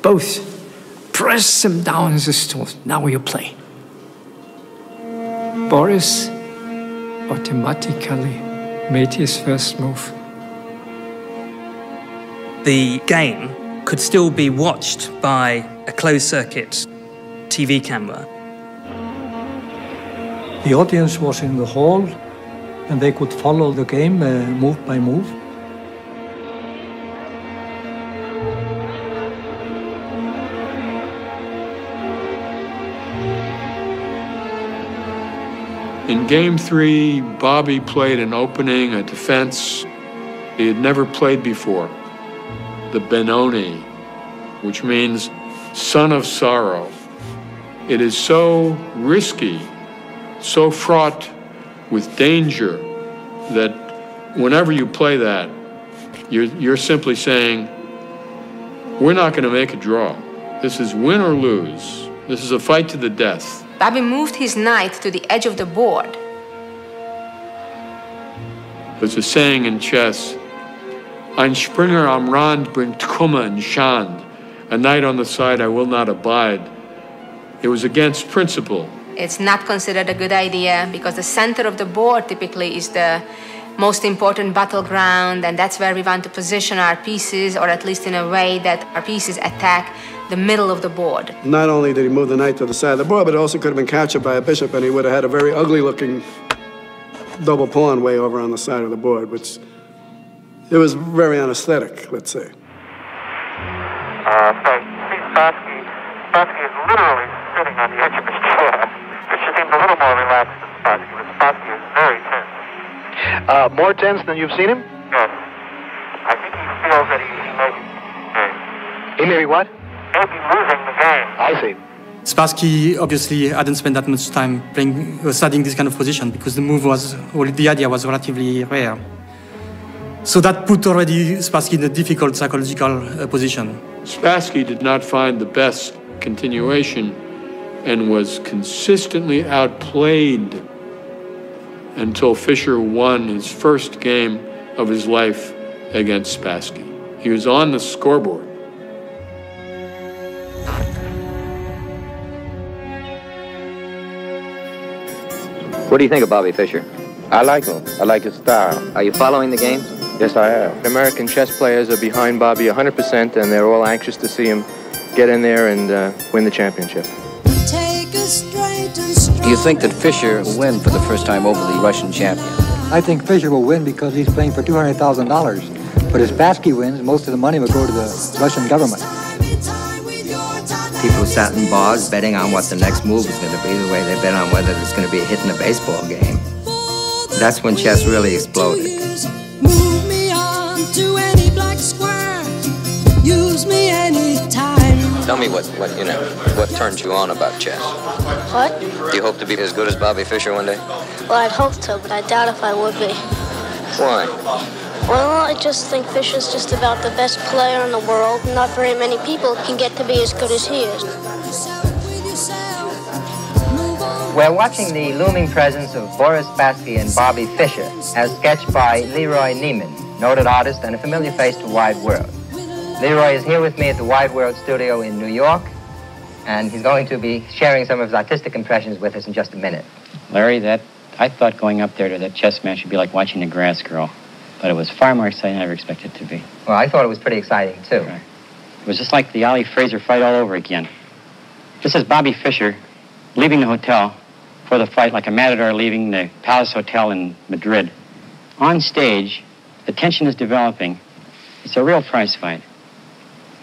both, pressed them down in the stool. Now you play. Boris automatically made his first move. The game could still be watched by a closed circuit TV camera. The audience was in the hall and they could follow the game uh, move by move. In game three, Bobby played an opening, a defense he had never played before, the Benoni, which means son of sorrow. It is so risky, so fraught with danger that whenever you play that, you're, you're simply saying, we're not going to make a draw. This is win or lose. This is a fight to the death. Bobby moved his knight to the edge of the board. There's a saying in chess, Ein Springer am Rand bringt Kummer and Schand. A knight on the side I will not abide. It was against principle. It's not considered a good idea because the center of the board typically is the most important battleground, and that's where we want to position our pieces, or at least in a way that our pieces attack the middle of the board. Not only did he move the knight to the side of the board, but it also could have been captured by a bishop, and he would have had a very ugly looking double pawn way over on the side of the board, which it was very unaesthetic, let's say. Uh, so see Spassky, Spassky is literally sitting on the edge of his chair, which seems a little more relaxed than Spassky, but Spassky is very tense. Uh, more tense than you've seen him? Yes. I think he feels that he, he may be, He may be what? may be losing the game. I see. Spassky obviously hadn't spent that much time playing, uh, studying this kind of position because the move was, or the idea was relatively rare. So that put already Spassky in a difficult psychological uh, position. Spassky did not find the best continuation and was consistently outplayed until Fischer won his first game of his life against Spassky. He was on the scoreboard. What do you think of Bobby Fischer? I like him. I like his style. Are you following the games? Yes, I am. American chess players are behind Bobby 100%, and they're all anxious to see him get in there and uh, win the championship. Do you think that Fischer will win for the first time over the Russian champion? I think Fischer will win because he's playing for $200,000. But if Spassky wins, most of the money will go to the Russian government. People sat in bars betting on what the next move was going to be, the way they bet on whether there's going to be a hit in a baseball game. That's when chess really exploded. Move me on to any black square. Use me anytime. Tell me what, what you know, what turns you on about chess? What? Do you hope to be as good as Bobby Fischer one day? Well, I'd hope to, but I doubt if I would be. Why? Well, I just think Fischer's just about the best player in the world. Not very many people can get to be as good as he is. We're watching the looming presence of Boris Spassky and Bobby Fischer, as sketched by Leroy Neiman, noted artist and a familiar face to Wide World. Leroy is here with me at the Wide World studio in New York, and he's going to be sharing some of his artistic impressions with us in just a minute. Larry, that I thought going up there to that chess match would be like watching the grass grow, but it was far more exciting than I ever expected it to be. Well, I thought it was pretty exciting, too. It was just like the Ali Frazier fight all over again. This is Bobby Fischer leaving the hotel for the fight like a matador leaving the Palace Hotel in Madrid. On stage, the tension is developing. It's a real prize fight.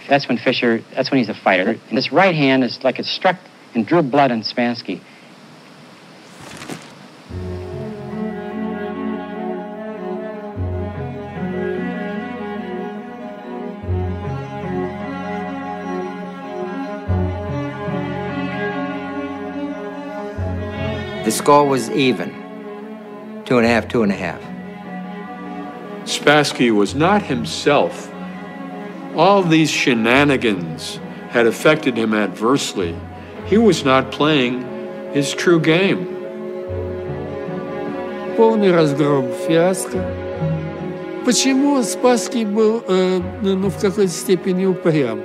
That's when Fischer, that's when he's a fighter. And this right hand is like it struck and drew blood on Spassky. The score was even. Two and a half, two and a half. Spassky was not himself. All these shenanigans had affected him adversely. He was not playing his true game. Полный разгром, фиаско. Почему Спасский был э, ну, в какой-то степени упрям?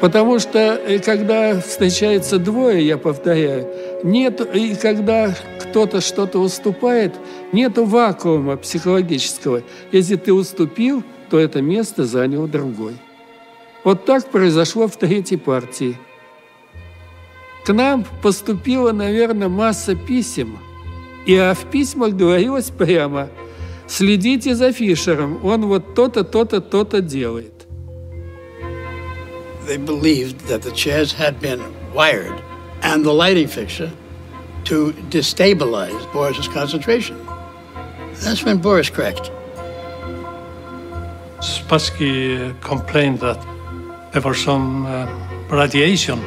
Потому что э, когда встречается двое, я повторяю, нет, и когда кто-то что-то уступает, нету вакуума психологического. Если ты уступил, то это место занял другой. Вот так произошло в третьей партии. К нам поступила, наверное, масса писем, и а в письмах говорилось прямо «Следите за Фишером, он вот то-то, то-то, то-то делает». They believed that the chairs had been wired and the lighting fixture to destabilize Boris's concentration. That's when Boris cracked. Spassky complained that there was some uh, radiation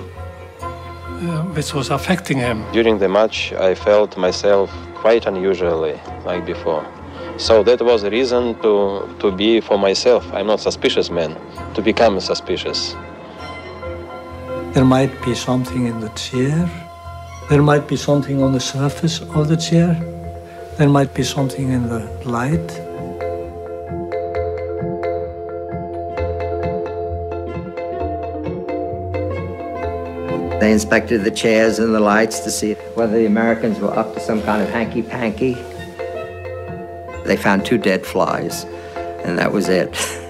uh, which was affecting him. During the match, I felt myself quite unusually, like before. So that was a reason to, to be for myself. I'm not suspicious man, to become suspicious. There might be something in the chair. There might be something on the surface of the chair. There might be something in the light. They inspected the chairs and the lights to see whether the Americans were up to some kind of hanky panky. They found two dead flies, and that was it.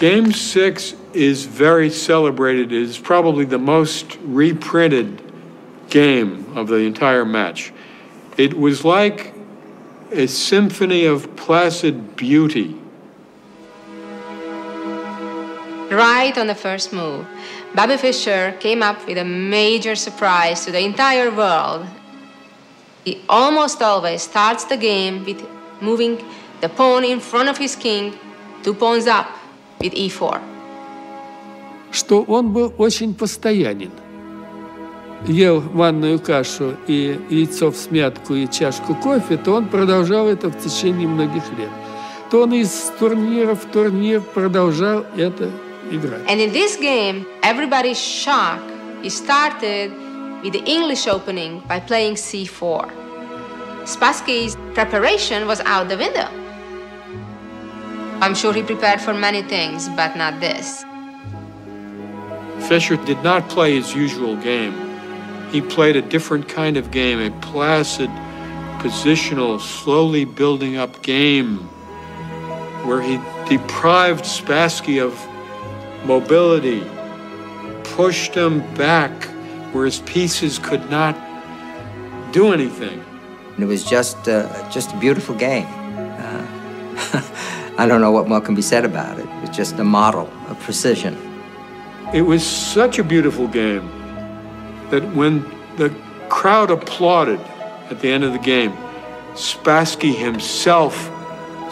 Game six is very celebrated. It is probably the most reprinted game of the entire match. It was like a symphony of placid beauty. Right on the first move, Bobby Fischer came up with a major surprise to the entire world. He almost always starts the game with moving the pawn in front of his king, two pawns up with e4. Что он был очень постоянен. Ел манную кашу и яйцо в смятку и чашку кофе, то он продолжал это в течение многих лет. То он из турнира в турнир продолжал это играть. And in this game, everybody's shocked. He started with the English opening by playing c4. Spassky's preparation was out the window. I'm sure he prepared for many things, but not this. Fischer did not play his usual game. He played a different kind of game, a placid, positional, slowly building up game where he deprived Spassky of mobility, pushed him back where his pieces could not do anything. And it was just, uh, just a beautiful game. Uh, I don't know what more can be said about it. It's just a model of precision. It was such a beautiful game that when the crowd applauded at the end of the game, Spassky himself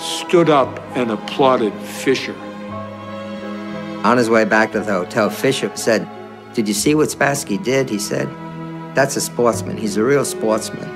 stood up and applauded Fischer. On his way back to the hotel, Fischer said, Did you see what Spassky did? He said, That's a sportsman. He's a real sportsman.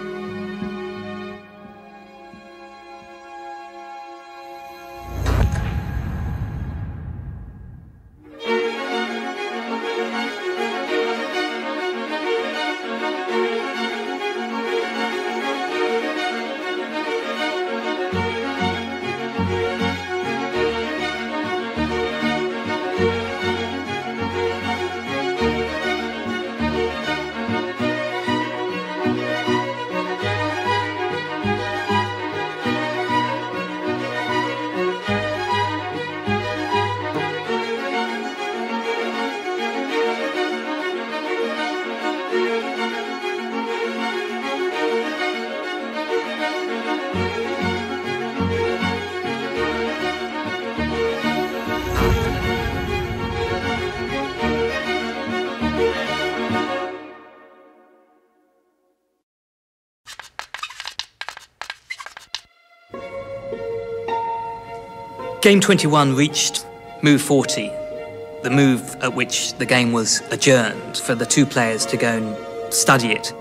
Game 21 reached move 40, the move at which the game was adjourned for the two players to go and study it.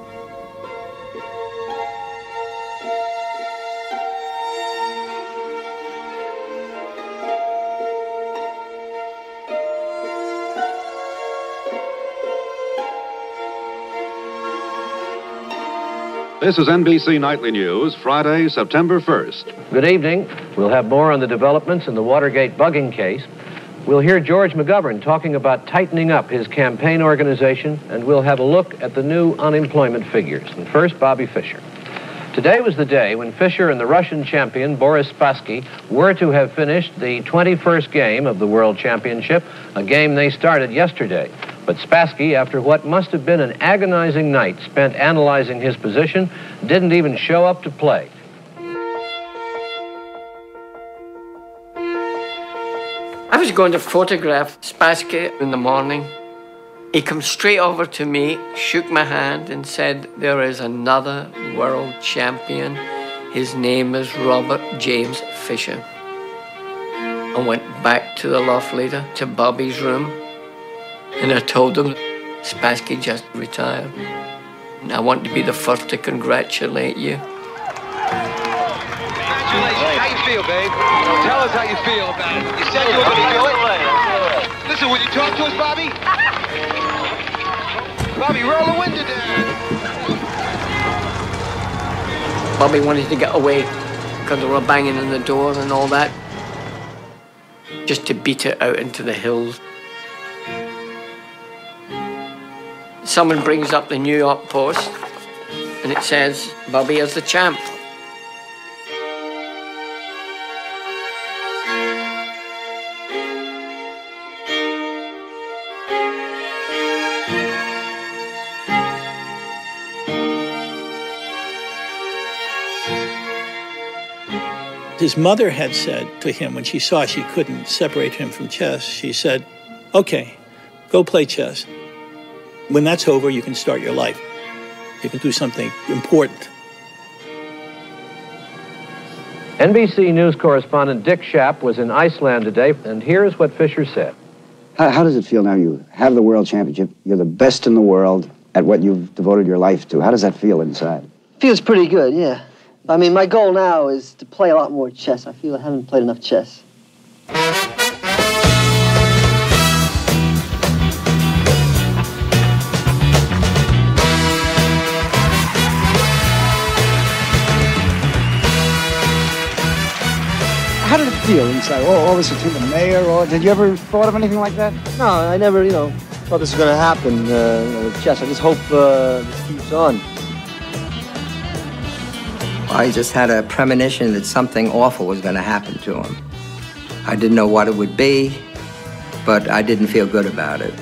This is NBC Nightly News, Friday, September 1st. Good evening. We'll have more on the developments in the Watergate bugging case. We'll hear George McGovern talking about tightening up his campaign organization, and we'll have a look at the new unemployment figures. And first, Bobby Fischer. Today was the day when Fischer and the Russian champion Boris Spassky were to have finished the 21st game of the World Championship, a game they started yesterday. But Spassky, after what must have been an agonizing night spent analyzing his position, didn't even show up to play. I was going to photograph Spassky in the morning. He come straight over to me, shook my hand, and said, There is another world champion. His name is Robert James Fischer. I went back to the Loftleidir, to Bobby's room, and I told him Spassky just retired. And I want to be the first to congratulate you. Congratulations. How you feel, babe? Tell us how you feel about it. You said you were going to do it. Listen, will you talk to us, Bobby? Bobby, roll the window down. Bobby wanted to get away because they were banging on the door and all that. Just to beat it out into the hills. Someone brings up the New York Post and it says, Bobby is the champ. His mother had said to him when she saw she couldn't separate him from chess, she said, Okay, go play chess. When that's over, you can start your life. You can do something important. NBC News correspondent Dick Schaap was in Iceland today, and here's what Fischer said. How, how does it feel now? You have the world championship. You're the best in the world at what you've devoted your life to. How does that feel inside? Feels pretty good, yeah. I mean, my goal now is to play a lot more chess. I feel I haven't played enough chess. How did it feel inside? Oh, all this between the mayor, or did you ever thought of anything like that? No, I never, you know, thought this was going to happen uh, you know, with chess. I just hope uh, this keeps on. I just had a premonition that something awful was going to happen to him. I didn't know what it would be, but I didn't feel good about it.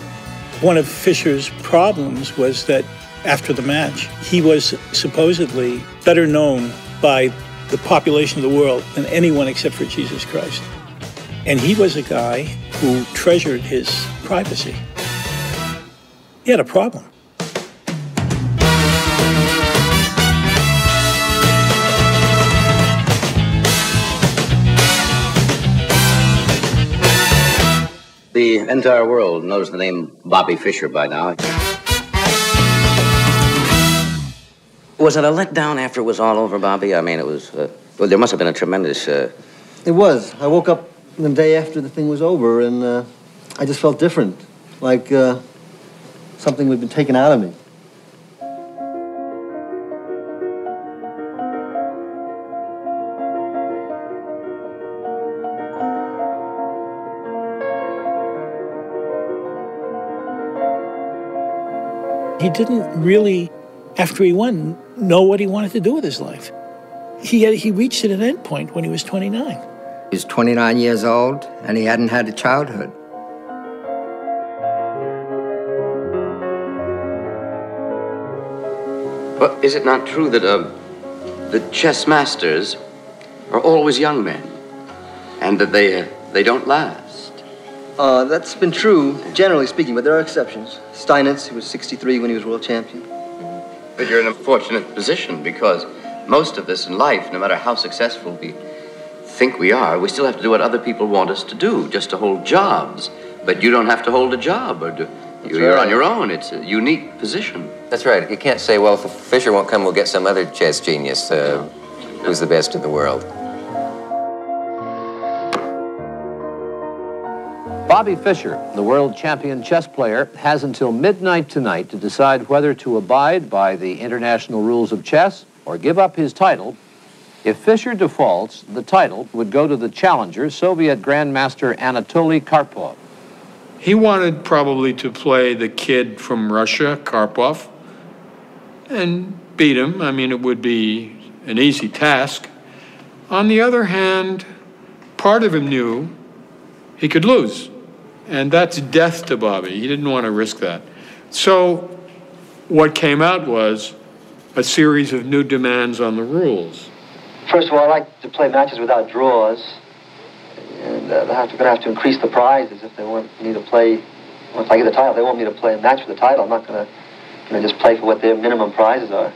One of Fischer's problems was that after the match, he was supposedly better known by the population of the world than anyone except for Jesus Christ. And he was a guy who treasured his privacy. He had a problem. The entire world knows the name Bobby Fischer by now. Was it a letdown after it was all over, Bobby? I mean, it was. Uh, well, there must have been a tremendous. Uh, It was. I woke up the day after the thing was over, and uh, I just felt different, like uh, something had been taken out of me. He didn't really, after he won, know what he wanted to do with his life. He, had, he reached at an end point when he was 29. He was 29 years old, and he hadn't had a childhood. but is it not true that uh, the chess masters are always young men, and that they uh, they don't last? Uh, that's been true, generally speaking, but there are exceptions. Steinitz, who was 63 when he was world champion. But you're in a fortunate position because most of us in life, no matter how successful we think we are. We still have to do what other people want us to do, just to hold jobs. But you don't have to hold a job or do. You're right. on your own. It's a unique position. That's right. You can't say, well, if Fischer won't come, we'll get some other chess genius uh, who's the best in the world. Bobby Fischer, the world champion chess player, has until midnight tonight to decide whether to abide by the international rules of chess or give up his title. If Fischer defaults, the title would go to the challenger, Soviet Grandmaster Anatoly Karpov. He wanted probably to play the kid from Russia, Karpov, and beat him. I mean, it would be an easy task. On the other hand, part of him knew he could lose. And that's death to Bobby. He didn't want to risk that. So what came out was a series of new demands on the rules. First of all, I like to play matches without draws. And uh, they're going to have to increase the prizes if they want me to play. Once I get the title, they want me to play a match for the title. I'm not going to you know, just play for what their minimum prizes are.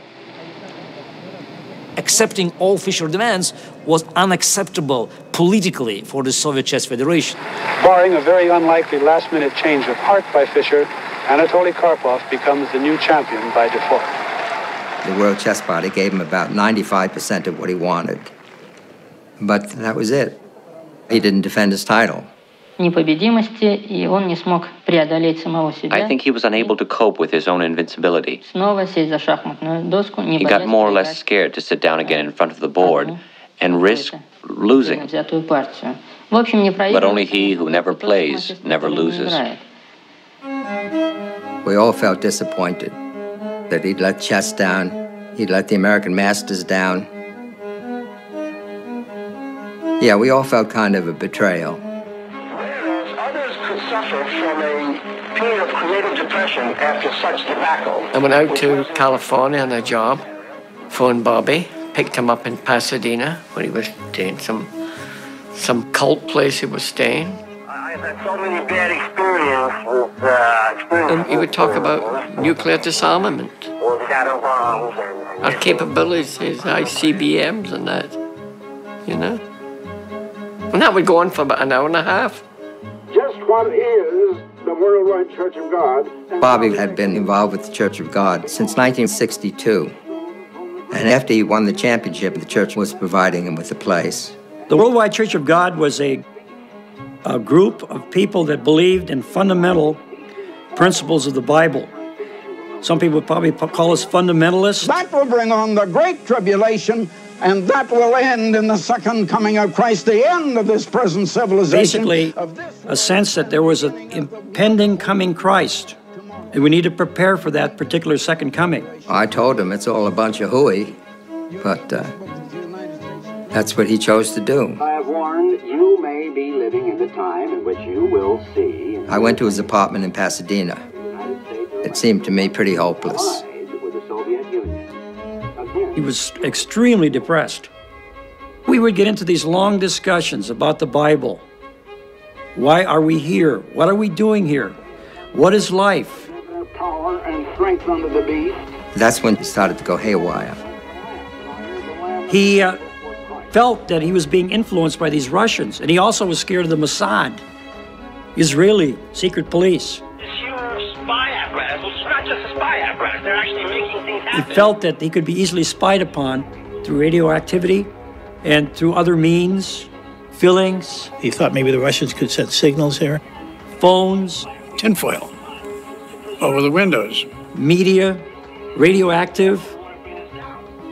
Accepting all Fischer demands was unacceptable politically for the Soviet Chess Federation. Barring a very unlikely last minute change of heart by Fischer, Anatoly Karpov becomes the new champion by default. The World Chess Party gave him about 95% of what he wanted. But that was it. He didn't defend his title. I think he was unable to cope with his own invincibility. He got more or less scared to sit down again in front of the board and risk losing. But only he who never plays never loses. We all felt disappointed that he'd let chess down, he'd let the American masters down. Yeah, we all felt kind of a betrayal. Whereas others could suffer from a period of creative depression after such tobacco. I went out to California on a job, phoned Bobby picked him up in Pasadena where he was staying, some some cult place he was staying. I've had so many bad experiences, uh, experiences And he would talk about nuclear disarmament, with shadow bombs and, our capabilities, his ICBMs and that, you know. And that would go on for about an hour and a half. just what is the Worldwide Church of God? Bobby had been involved with the Church of God since 1962. And after he won the championship, the church was providing him with a place. The Worldwide Church of God was a, a group of people that believed in fundamental principles of the Bible. Some people would probably call us fundamentalists. That will bring on the great tribulation, and that will end in the second coming of Christ, the end of this present civilization. Basically, a sense that there was an impending coming Christ, and we need to prepare for that particular second coming. I told him it's all a bunch of hooey, but uh, that's what he chose to do. I have warned you may be living in the time in which you will see I went to his apartment in Pasadena. It seemed to me pretty hopeless. He was extremely depressed. We would get into these long discussions about the Bible. Why are we here? What are we doing here? What is life? Power and strength under the beast. That's when he started to go haywire. He uh, felt that he was being influenced by these Russians, and he also was scared of the Mossad, Israeli secret police. Spy apparatus. It's not just a spy apparatus. They're actually making things He felt that he could be easily spied upon through radioactivity and through other means, fillings, He thought maybe the Russians could send signals here. phones, Tinfoil over the windows. media, radioactive.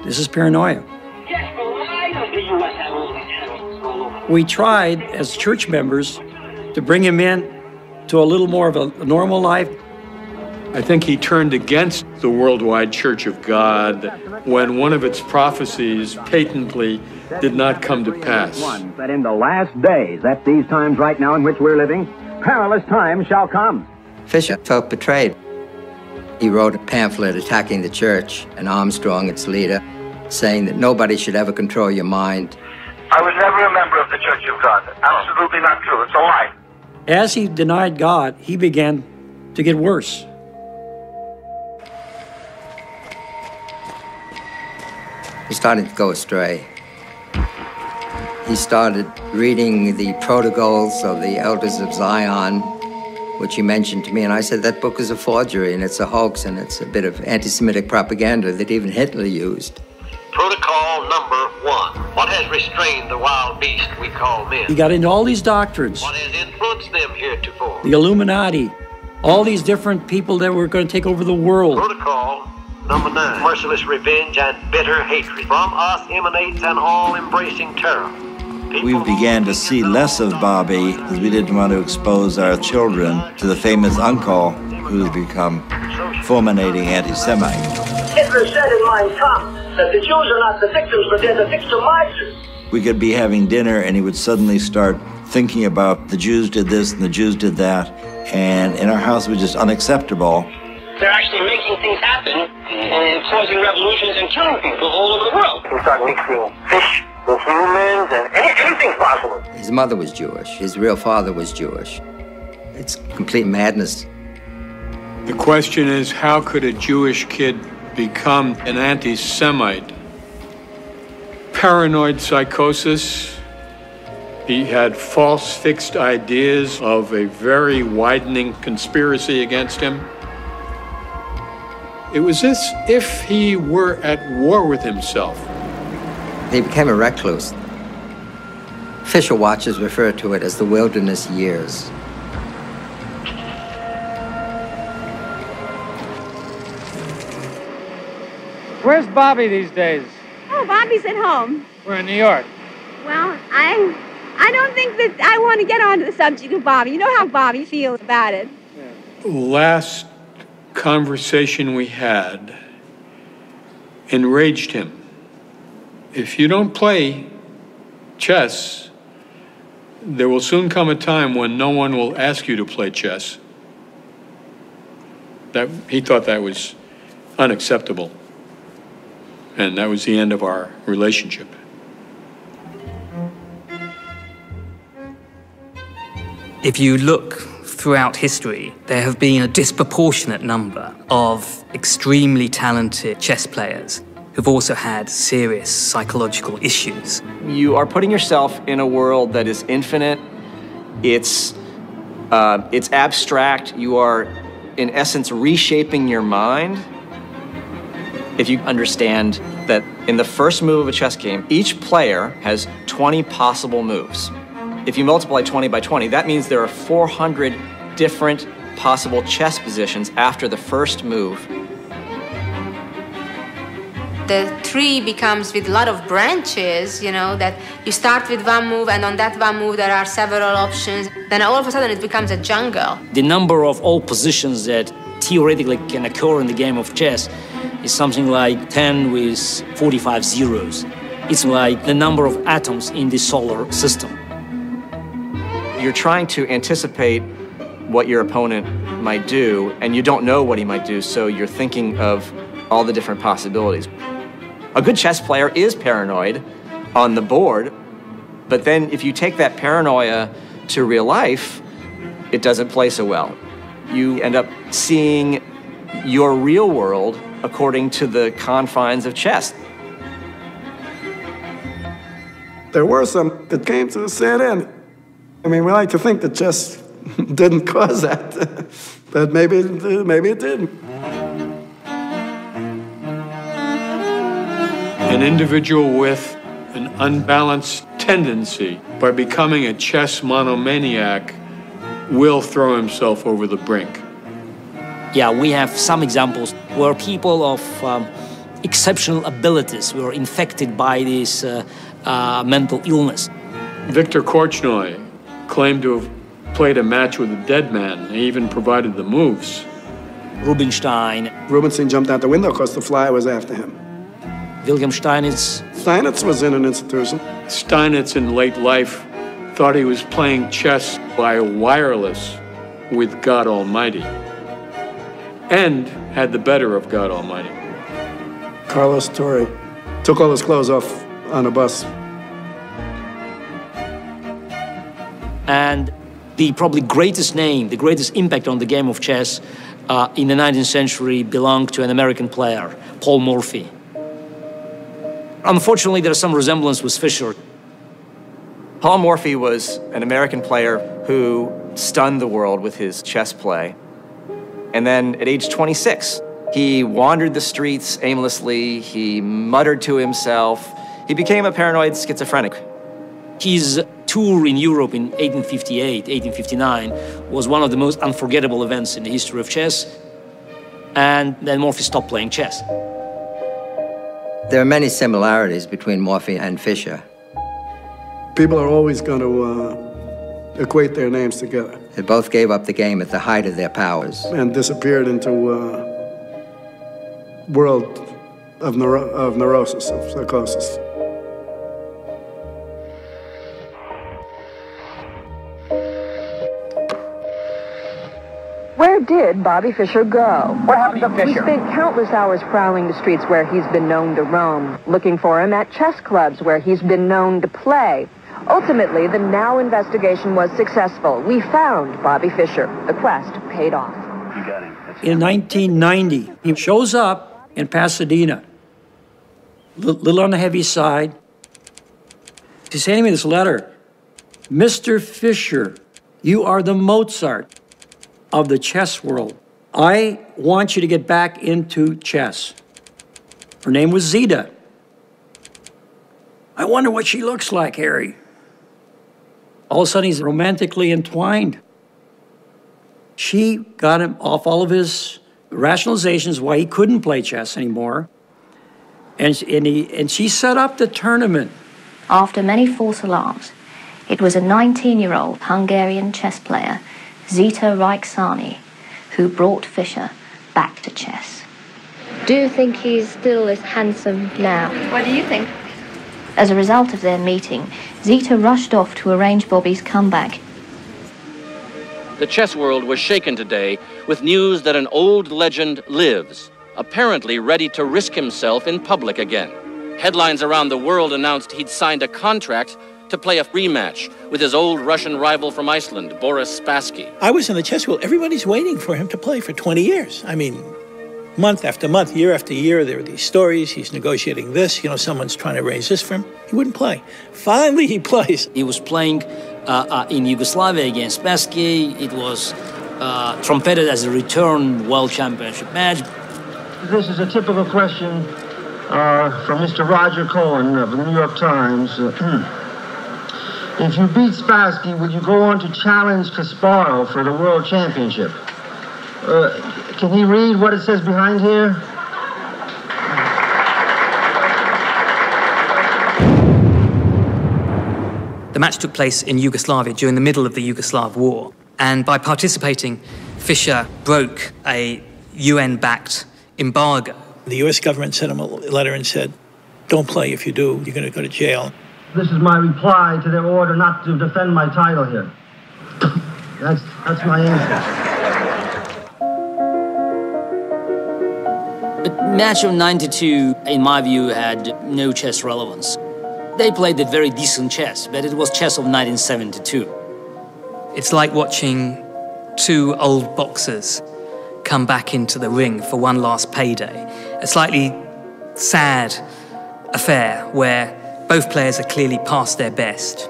This is paranoia. Yes, but why does the U.S. have all these enemies all over? We tried as church members to bring him in to a little more of a, a normal life. I think he turned against the worldwide Church of God when one of its prophecies patently did not come to pass. That in the last days, at these times right now in which we're living, perilous times shall come. Fischer felt betrayed. He wrote a pamphlet attacking the church and Armstrong, its leader, saying that nobody should ever control your mind. I was never a member of the Church of God. Absolutely not true. It's a lie. As he denied God, he began to get worse. He started to go astray. he started reading the protocols of the Elders of Zion, which he mentioned to me, and I said that book is a forgery and it's a hoax and it's a bit of anti-Semitic propaganda that even Hitler used. Protocol number one. What has restrained the wild beast we call men? He got into all these doctrines. What has influenced them heretofore? The Illuminati, all these different people that were going to take over the world. Protocol number nine. Merciless revenge and bitter hatred. From us emanates an all-embracing terror. We began to see less of Bobby because we didn't want to expose our children to the famous uncle who's become fulminating anti-Semite. Hitler said in Mein Kampf that the Jews are not the victims, but they're the victimizers. We could be having dinner and he would suddenly start thinking about the Jews did this and the Jews did that. And in our house, it was just unacceptable. They're actually making things happen and causing revolutions and killing people all over the world. We start mixing fish with humans and any, anything's possible. His mother was Jewish. His real father was Jewish. It's complete madness. The question is how could a Jewish kid become an anti Semite? Paranoid psychosis. He had false fixed ideas of a very widening conspiracy against him. It was as if he were at war with himself. He became a recluse. Official watchers refer to it as the wilderness years. Where's Bobby these days? Oh, Bobby's at home. We're in New York. Well, I I don't think that I want to get onto the subject of Bobby. You know how Bobby feels about it. Last conversation we had enraged him. If you don't play chess, there will soon come a time when no one will ask you to play chess. That he thought that was unacceptable. And that was the end of our relationship. If you look throughout history, there have been a disproportionate number of extremely talented chess players who've also had serious psychological issues. You are putting yourself in a world that is infinite. It's uh, it's abstract. You are, in essence, reshaping your mind. If you understand that in the first move of a chess game, each player has 20 possible moves. If you multiply 20 by 20, that means there are 400 different possible chess positions after the first move. The tree becomes with a lot of branches, you know, that you start with one move and on that one move there are several options. Then all of a sudden it becomes a jungle. The number of all positions that theoretically can occur in the game of chess is something like 10 with 45 zeros. It's like the number of atoms in the solar system. You're trying to anticipate what your opponent might do, and you don't know what he might do, so you're thinking of all the different possibilities. A good chess player is paranoid on the board, but then if you take that paranoia to real life, it doesn't play so well. You end up seeing your real world according to the confines of chess. There were some that came to sad end. I mean, we like to think that chess didn't cause that, but maybe, maybe it did. An individual with an unbalanced tendency, by becoming a chess monomaniac, will throw himself over the brink. Yeah, we have some examples where people of um, exceptional abilities were infected by this uh, uh, mental illness. Victor Korchnoi claimed to have played a match with a dead man. He even provided the moves. Rubinstein, Rubinstein jumped out the window because the fly was after him. William Steinitz. Steinitz was in an institution. Steinitz in late life thought he was playing chess by wireless with God Almighty and had the better of God Almighty. Carlos Torre took all his clothes off on a bus. And the probably greatest name, the greatest impact on the game of chess uh, in the 19th century belonged to an American player, Paul Morphy. Unfortunately, there's some resemblance with Fischer. Paul Morphy was an American player who stunned the world with his chess play. And then at age 26, he wandered the streets aimlessly, he muttered to himself, he became a paranoid schizophrenic. His tour in Europe in 1858, 1859 was one of the most unforgettable events in the history of chess. And then Morphy stopped playing chess. There are many similarities between Morphy and Fischer. People are always going to uh, equate their names together. They both gave up the game at the height of their powers. And disappeared into a uh, world of, neuro of neurosis, of psychosis. Where did Bobby Fischer go? What happened to Fischer? He spent countless hours prowling the streets where he's been known to roam, looking for him at chess clubs where he's been known to play. Ultimately, the Now investigation was successful. We found Bobby Fischer. The quest paid off. You got him. In 1990, he shows up in Pasadena, a little on the heavy side. He's handing me this letter. Mr. Fischer, you are the Mozart of the chess world. I want you to get back into chess. Her name was Zita. I wonder what she looks like, Harry. All of a sudden, he's romantically entwined. She got him off all of his rationalizations why he couldn't play chess anymore. And, and, he, and she set up the tournament. After many false alarms, it was a 19 year old Hungarian chess player Zita Rajcsányi, who brought Fischer back to chess. Do you think he's still as handsome now? What do you think? As a result of their meeting, Zita rushed off to arrange Bobby's comeback. The chess world was shaken today with news that an old legend lives, apparently ready to risk himself in public again. Headlines around the world announced he'd signed a contract to play a rematch with his old Russian rival from Iceland, Boris Spassky. I was in the chess world. Everybody's waiting for him to play for 20 years. I mean, month after month, year after year, there are these stories. He's negotiating this. You know, someone's trying to raise this for him. He wouldn't play. Finally, he plays. He was playing uh, uh, in Yugoslavia against Spassky. It was uh, trumpeted as a return World Championship match. This is a typical question uh, from Mr. Roger Cohen of the New York Times. If you beat Spassky, will you go on to challenge Kasparov for the World Championship? Uh, can he read what it says behind here? The match took place in Yugoslavia during the middle of the Yugoslav war. And by participating, Fischer broke a UN backed embargo. The US government sent him a letter and said, Don't play. If you do, you're going to go to jail. This is my reply to their order not to defend my title here. That's, that's my answer. The match of 92, in my view, had no chess relevance. They played a very decent chess, but it was chess of 1972. It's like watching two old boxers come back into the ring for one last payday. A slightly sad affair where both players are clearly past their best.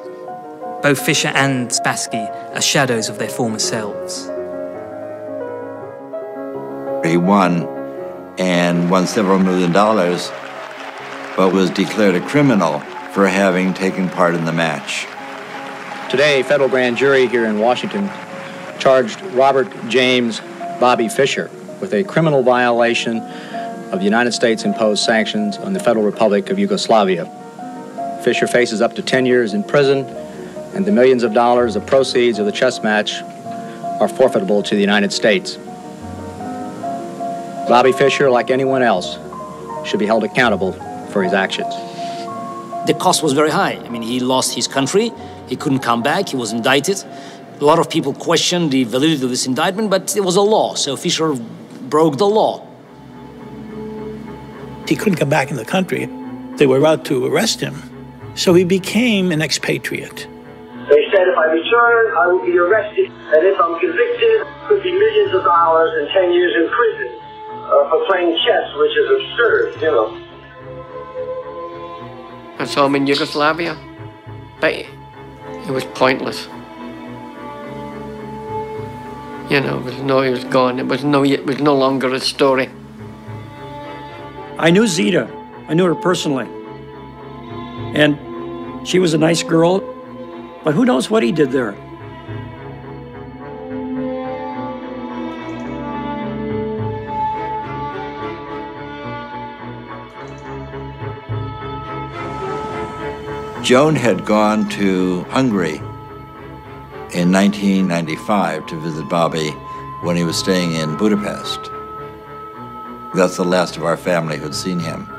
Both Fischer and Spassky are shadows of their former selves. He won and won several million dollars, but was declared a criminal for having taken part in the match. Today, a federal grand jury here in Washington charged Robert James Bobby Fischer with a criminal violation of the United States imposed sanctions on the Federal Republic of Yugoslavia. Fischer faces up to 10 years in prison, and the millions of dollars of proceeds of the chess match are forfeitable to the United States. Bobby Fischer, like anyone else, should be held accountable for his actions. The cost was very high. I mean, he lost his country, he couldn't come back, he was indicted. A lot of people questioned the validity of this indictment, but it was a law, so Fischer broke the law. He couldn't come back in the country. They were about to arrest him. So he became an expatriate. They said if I return, I will be arrested, and if I'm convicted, it could be millions of dollars and 10 years in prison uh, for playing chess, which is absurd, you know. I saw him in Yugoslavia. But it was pointless. You know, it was no, he was gone. It was no, it was no longer a story. I knew Zita. I knew her personally. And she was a nice girl, but who knows what he did there? Joan had gone to Hungary in 1995 to visit Bobby when he was staying in Budapest. That's the last of our family who'd seen him.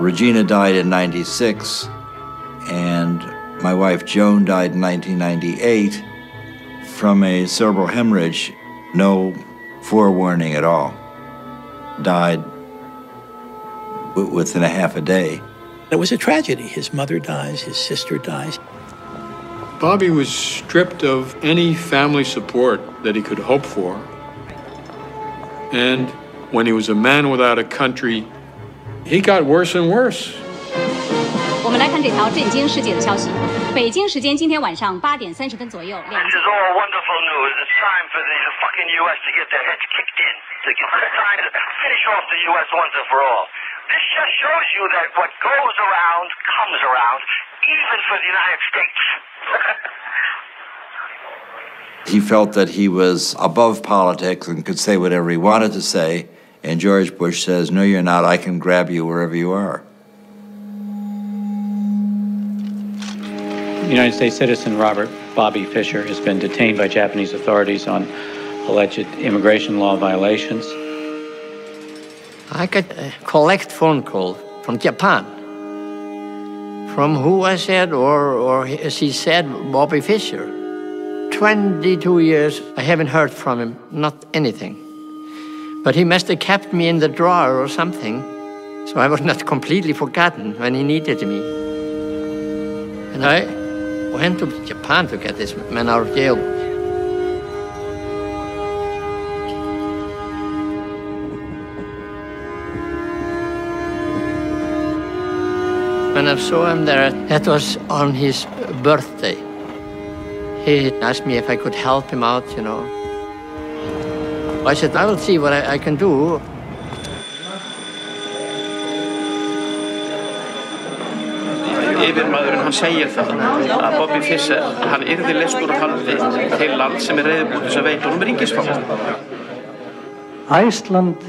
Regina died in 96, and my wife Joan died in 1998 from a cerebral hemorrhage, no forewarning at all. Died within a half a day. It was a tragedy. His mother dies, his sister dies. Bobby was stripped of any family support that he could hope for. And when he was a man without a country, he got worse and worse. 我们来看这条震惊世界的消息。北京时间今天晚上八点三十分左右，两 This is all wonderful news. It's time for the fucking U.S. to get their heads kicked in. To get it's time to finish off the U.S. once and for all. This just shows you that what goes around comes around, even for the United States. He felt that he was above politics and could say whatever he wanted to say. And George Bush says, No, you're not. I can grab you wherever you are. United States citizen Robert Bobby Fischer has been detained by Japanese authorities on alleged immigration law violations. I got a collect phone call from Japan. From who I said, or, or as he said, Bobby Fischer. 22 years, I haven't heard from him, not anything. But he must have kept me in the drawer or something, so I was not completely forgotten when he needed me. And I went to Japan to get this man out of jail. When I saw him there, that was on his birthday. He asked me if I could help him out, you know. I said, I will see what I, I can do. Yfirmaðurinn hann segir það að Bobby Fischer hann yrði leystur af haldi til land sem er reyðbúið þess að veita honum ríkisfang. Iceland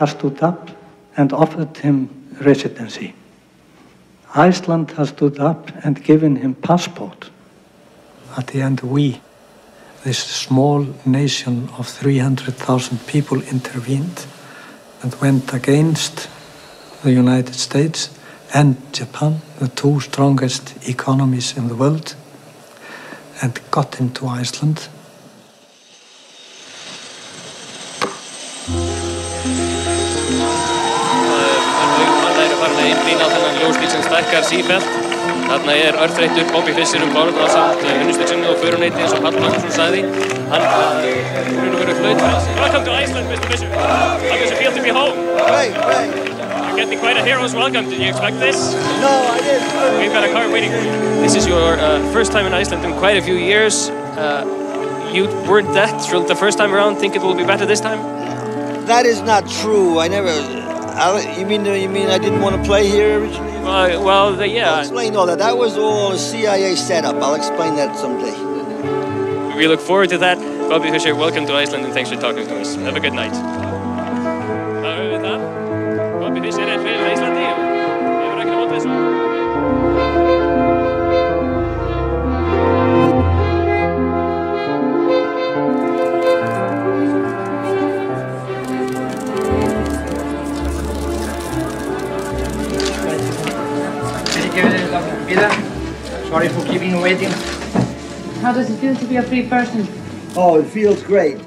has stood up and offered him residency. Iceland has stood up and given him passport. At the end, we, this small nation of 300,000 people, intervened and went against the United States and Japan, the two strongest economies in the world, and got into Iceland. Manna eru farin að einblýna á þennan sem stækkar sífælt. Þarna er örþreyttur Bobby Fischer um borð á samt unnustu sinni og föruneyti eins og Pall Magnússon sagði. Hann er verið flaut. Welcome to Iceland, Mr. Fischer. How does it feel to be home? Great, great. You're getting quite a hero's welcome. Did you expect this? No, I didn't. We've got a car waiting for you. This is your uh, first time in Iceland in quite a few years. Uh, you weren't that thrilled the first time around. Think it will be better this time? That is not true. I never. I, you mean you mean I didn't want to play here originally? Uh, well, the, yeah. I'll explain all that. That was all a CIA setup. I'll explain that someday. We look forward to that. Bobby Fischer, welcome to Iceland and thanks for talking to us. Have a good night. For keeping you. How does it feel to be a free person? Oh, it feels great.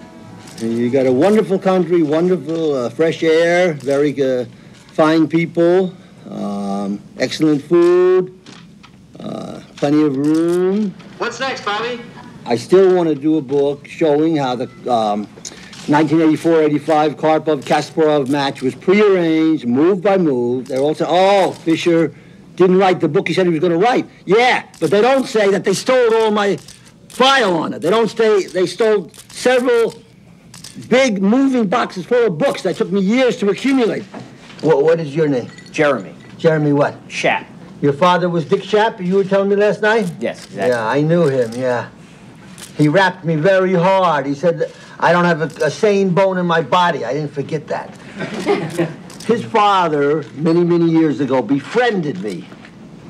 You got a wonderful country, wonderful uh, fresh air, very uh, fine people, um, excellent food, uh, plenty of room. What's next, Bobby? I still want to do a book showing how the um, 1984-85 Karpov-Kasparov match was prearranged, move by move. They're also, oh, Fischer didn't write the book he said he was going to write. Yeah, but they don't say that they stole all my file on it. They don't say they stole several big moving boxes full of books that took me years to accumulate. What, what is your name? Jeremy. Jeremy what? Schaap. Your father was Dick Schaap, you were telling me last night? Yes, exactly. Yeah, I knew him, yeah. He rapped me very hard. He said, I don't have a, a sane bone in my body. I didn't forget that. His father, many, many years ago, befriended me.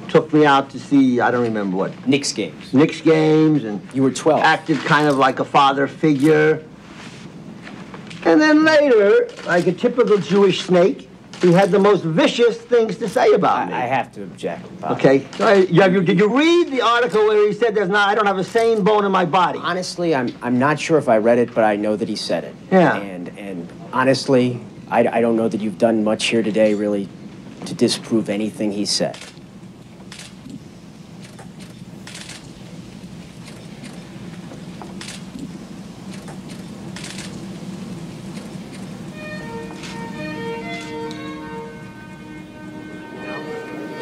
Took me out to see, I don't remember what. Knicks games. Knicks games, and You were 12. acted kind of like a father figure. And then later, like a typical Jewish snake, he had the most vicious things to say about me. I have to object. Bob. Okay. So, you, have you, did you read the article where he said there's not, I don't have a sane bone in my body? Honestly, I'm, I'm not sure if I read it, but I know that he said it. Yeah. And, and honestly, I, I don't know that you've done much here today really to disprove anything he said.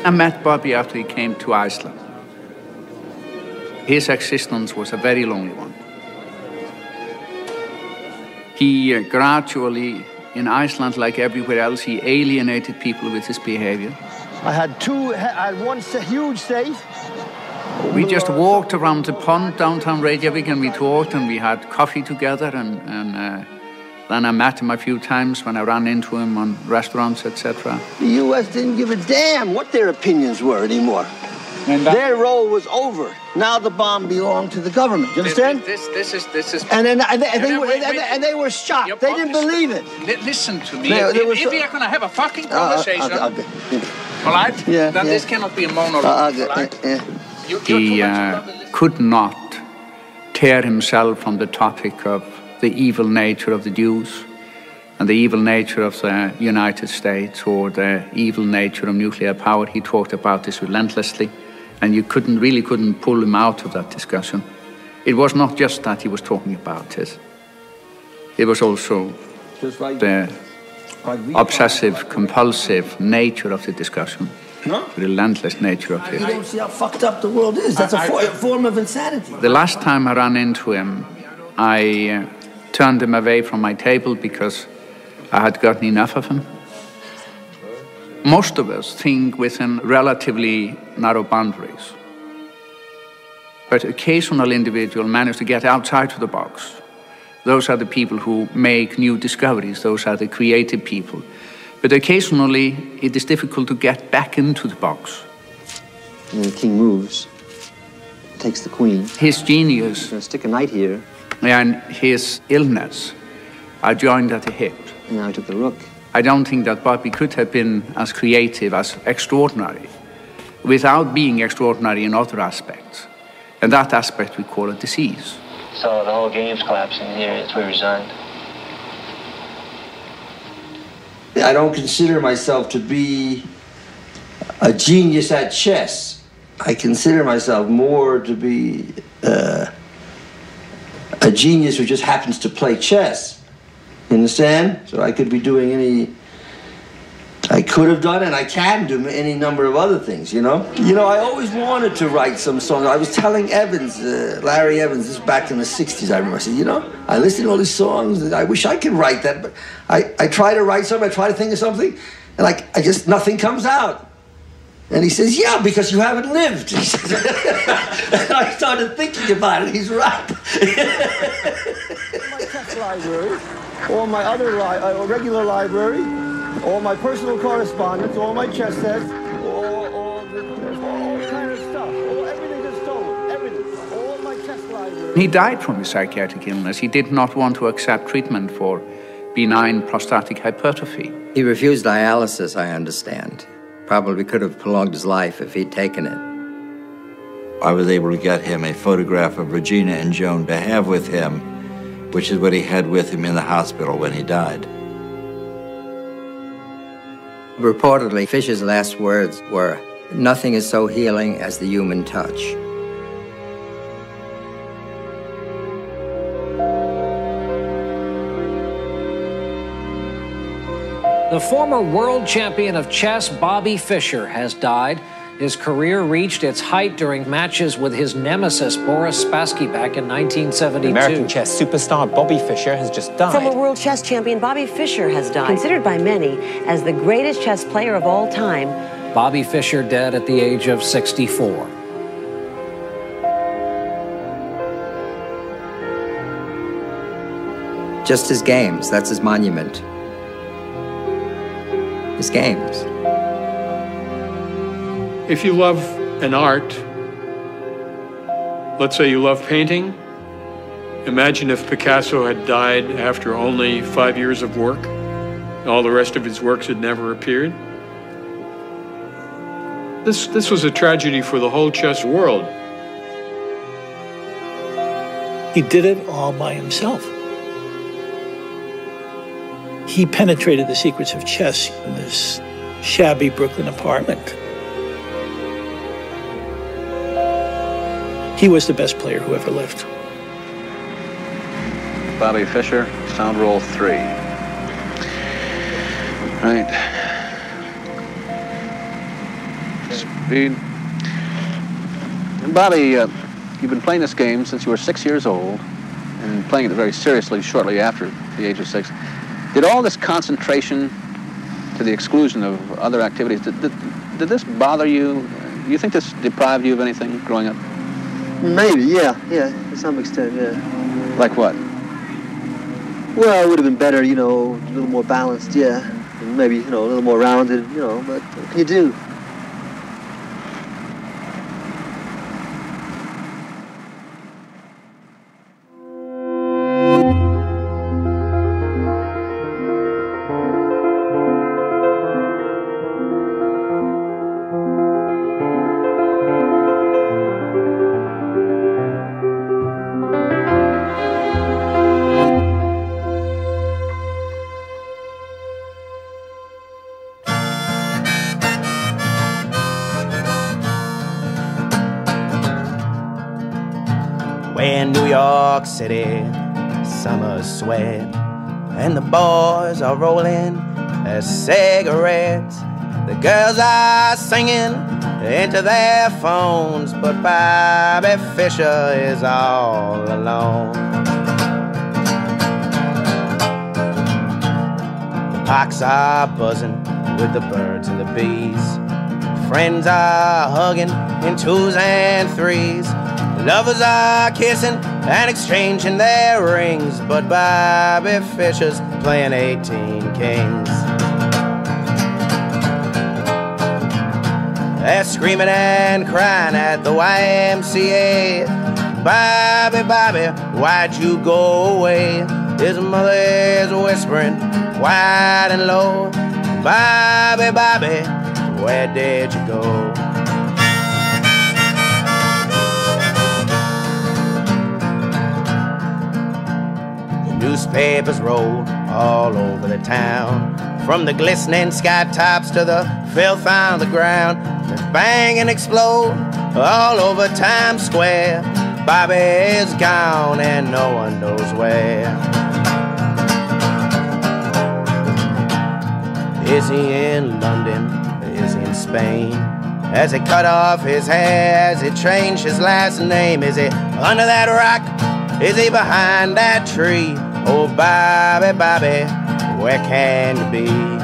I met Bobby after he came to Iceland. His existence was a very lonely one. He uh, gradually, in Iceland like everywhere else, he alienated people with his behavior. I had two, I had one huge safe. We just walked around the pond downtown Reykjavik and we talked and we had coffee together and, and uh, then I met him a few times when I ran into him on restaurants, etc. The U.S. didn't give a damn what their opinions were anymore. Their role was over. Now the bomb belonged to the government. Do you understand? This, this is this is. And then and they, and they And were, wait, and, wait. and they were shocked. They didn't believe it. Li- listen to me. There- if there was if so- we are going to have a fucking Uh, conversation, okay, okay, yeah. all right? Yeah, then yeah. this cannot be a monologue. Uh, okay, all right? yeah, You- He uh, could not tear himself from the topic of the evil nature of the Jews and the evil nature of the United States or the evil nature of nuclear power. He talked about this relentlessly, and you couldn't really couldn't pull him out of that discussion. It was not just that he was talking about it. It was also like, the like obsessive, compulsive nature of the discussion, No? the relentless nature of it. You it. don't see how fucked up the world is. That's a I- fo- a form of insanity. The last time I ran into him, I uh, turned him away from my table because I had gotten enough of him. Most of us think within relatively narrow boundaries. But occasional individual manage to get outside of the box. Those are the people who make new discoveries. Those are the creative people. But occasionally, it is difficult to get back into the box. And the king moves, takes the queen. His genius Gonna stick a knight here, and his illness are joined at the hip. and now he took the rook. I don't think that Bobby could have been as creative, as extraordinary, without being extraordinary in other aspects. And that aspect we call a disease. So the whole game's collapsing here. It's we resigned. I don't consider myself to be a genius at chess. I consider myself more to be uh, a genius who just happens to play chess. You understand? So I could be doing any. I could have done and I can do any number of other things, you know? You know, I always wanted to write some songs. I was telling Evans, uh, Larry Evans, this is back in the 60s, I remember. I said, you know, I listened to all these songs and I wish I could write that, but I, I try to write something, I try to think of something, and like, I just, nothing comes out. And he says, yeah, because you haven't lived. And I started thinking about it. He's right. my all my other li- uh, regular library, all my personal correspondence, all my chess sets, all, all, the, all kind of stuff. All, everything is stolen. Everything. All my chess library. He died from his psychiatric illness. He did not want to accept treatment for benign prostatic hypertrophy. He refused dialysis, I understand. Probably could have prolonged his life if he'd taken it. I was able to get him a photograph of Regina and Joan to have with him, which is what he had with him in the hospital when he died. Reportedly, Fischer's last words were, Nothing is so healing as the human touch. The former world champion of chess, Bobby Fischer, has died. His career reached its height during matches with his nemesis Boris Spassky back in 1972. American chess superstar Bobby Fischer has just died. Former world chess champion Bobby Fischer has died, considered by many as the greatest chess player of all time. Bobby Fischer dead at the age of 64. Just his games, that's his monument. His games. If you love an art, let's say you love painting, imagine if Picasso had died after only five years of work, all the rest of his works had never appeared. This, this was a tragedy for the whole chess world. He did it all by himself. He penetrated the secrets of chess in this shabby Brooklyn apartment. He was the best player who ever lived. Bobby Fischer, sound roll three. Right. Speed. And Bobby, uh, you've been playing this game since you were six years old and playing it very seriously shortly after the age of six. Did all this concentration to the exclusion of other activities, did, did, did this bother you? Do You think this deprived you of anything growing up? Maybe, yeah, yeah, to some extent, yeah. Like what? Well, it would have been better, you know, a little more balanced, yeah. And maybe, you know, a little more rounded, you know, but what can you do? City, summer sweat, and the boys are rolling their cigarettes. The girls are singing into their phones, but Bobby Fischer is all alone. The parks are buzzing with the birds and the bees. Friends are hugging in twos and threes. Lovers are kissing and exchanging their rings, but Bobby Fischer's playing 18 kings. They're screaming and crying at the YMCA. Bobby, Bobby, why'd you go away? His mother is whispering quiet and low. Bobby, Bobby, where did you go? Newspapers rolled all over the town. From the glistening sky tops to the filth on the ground. To bang and explode all over Times Square. Bobby is gone and no one knows where. Is he in London? Is he in Spain? Has he cut off his hair? Has he changed his last name? Is he under that rock? Is he behind that tree? Oh, Bobby, Bobby, where can you be?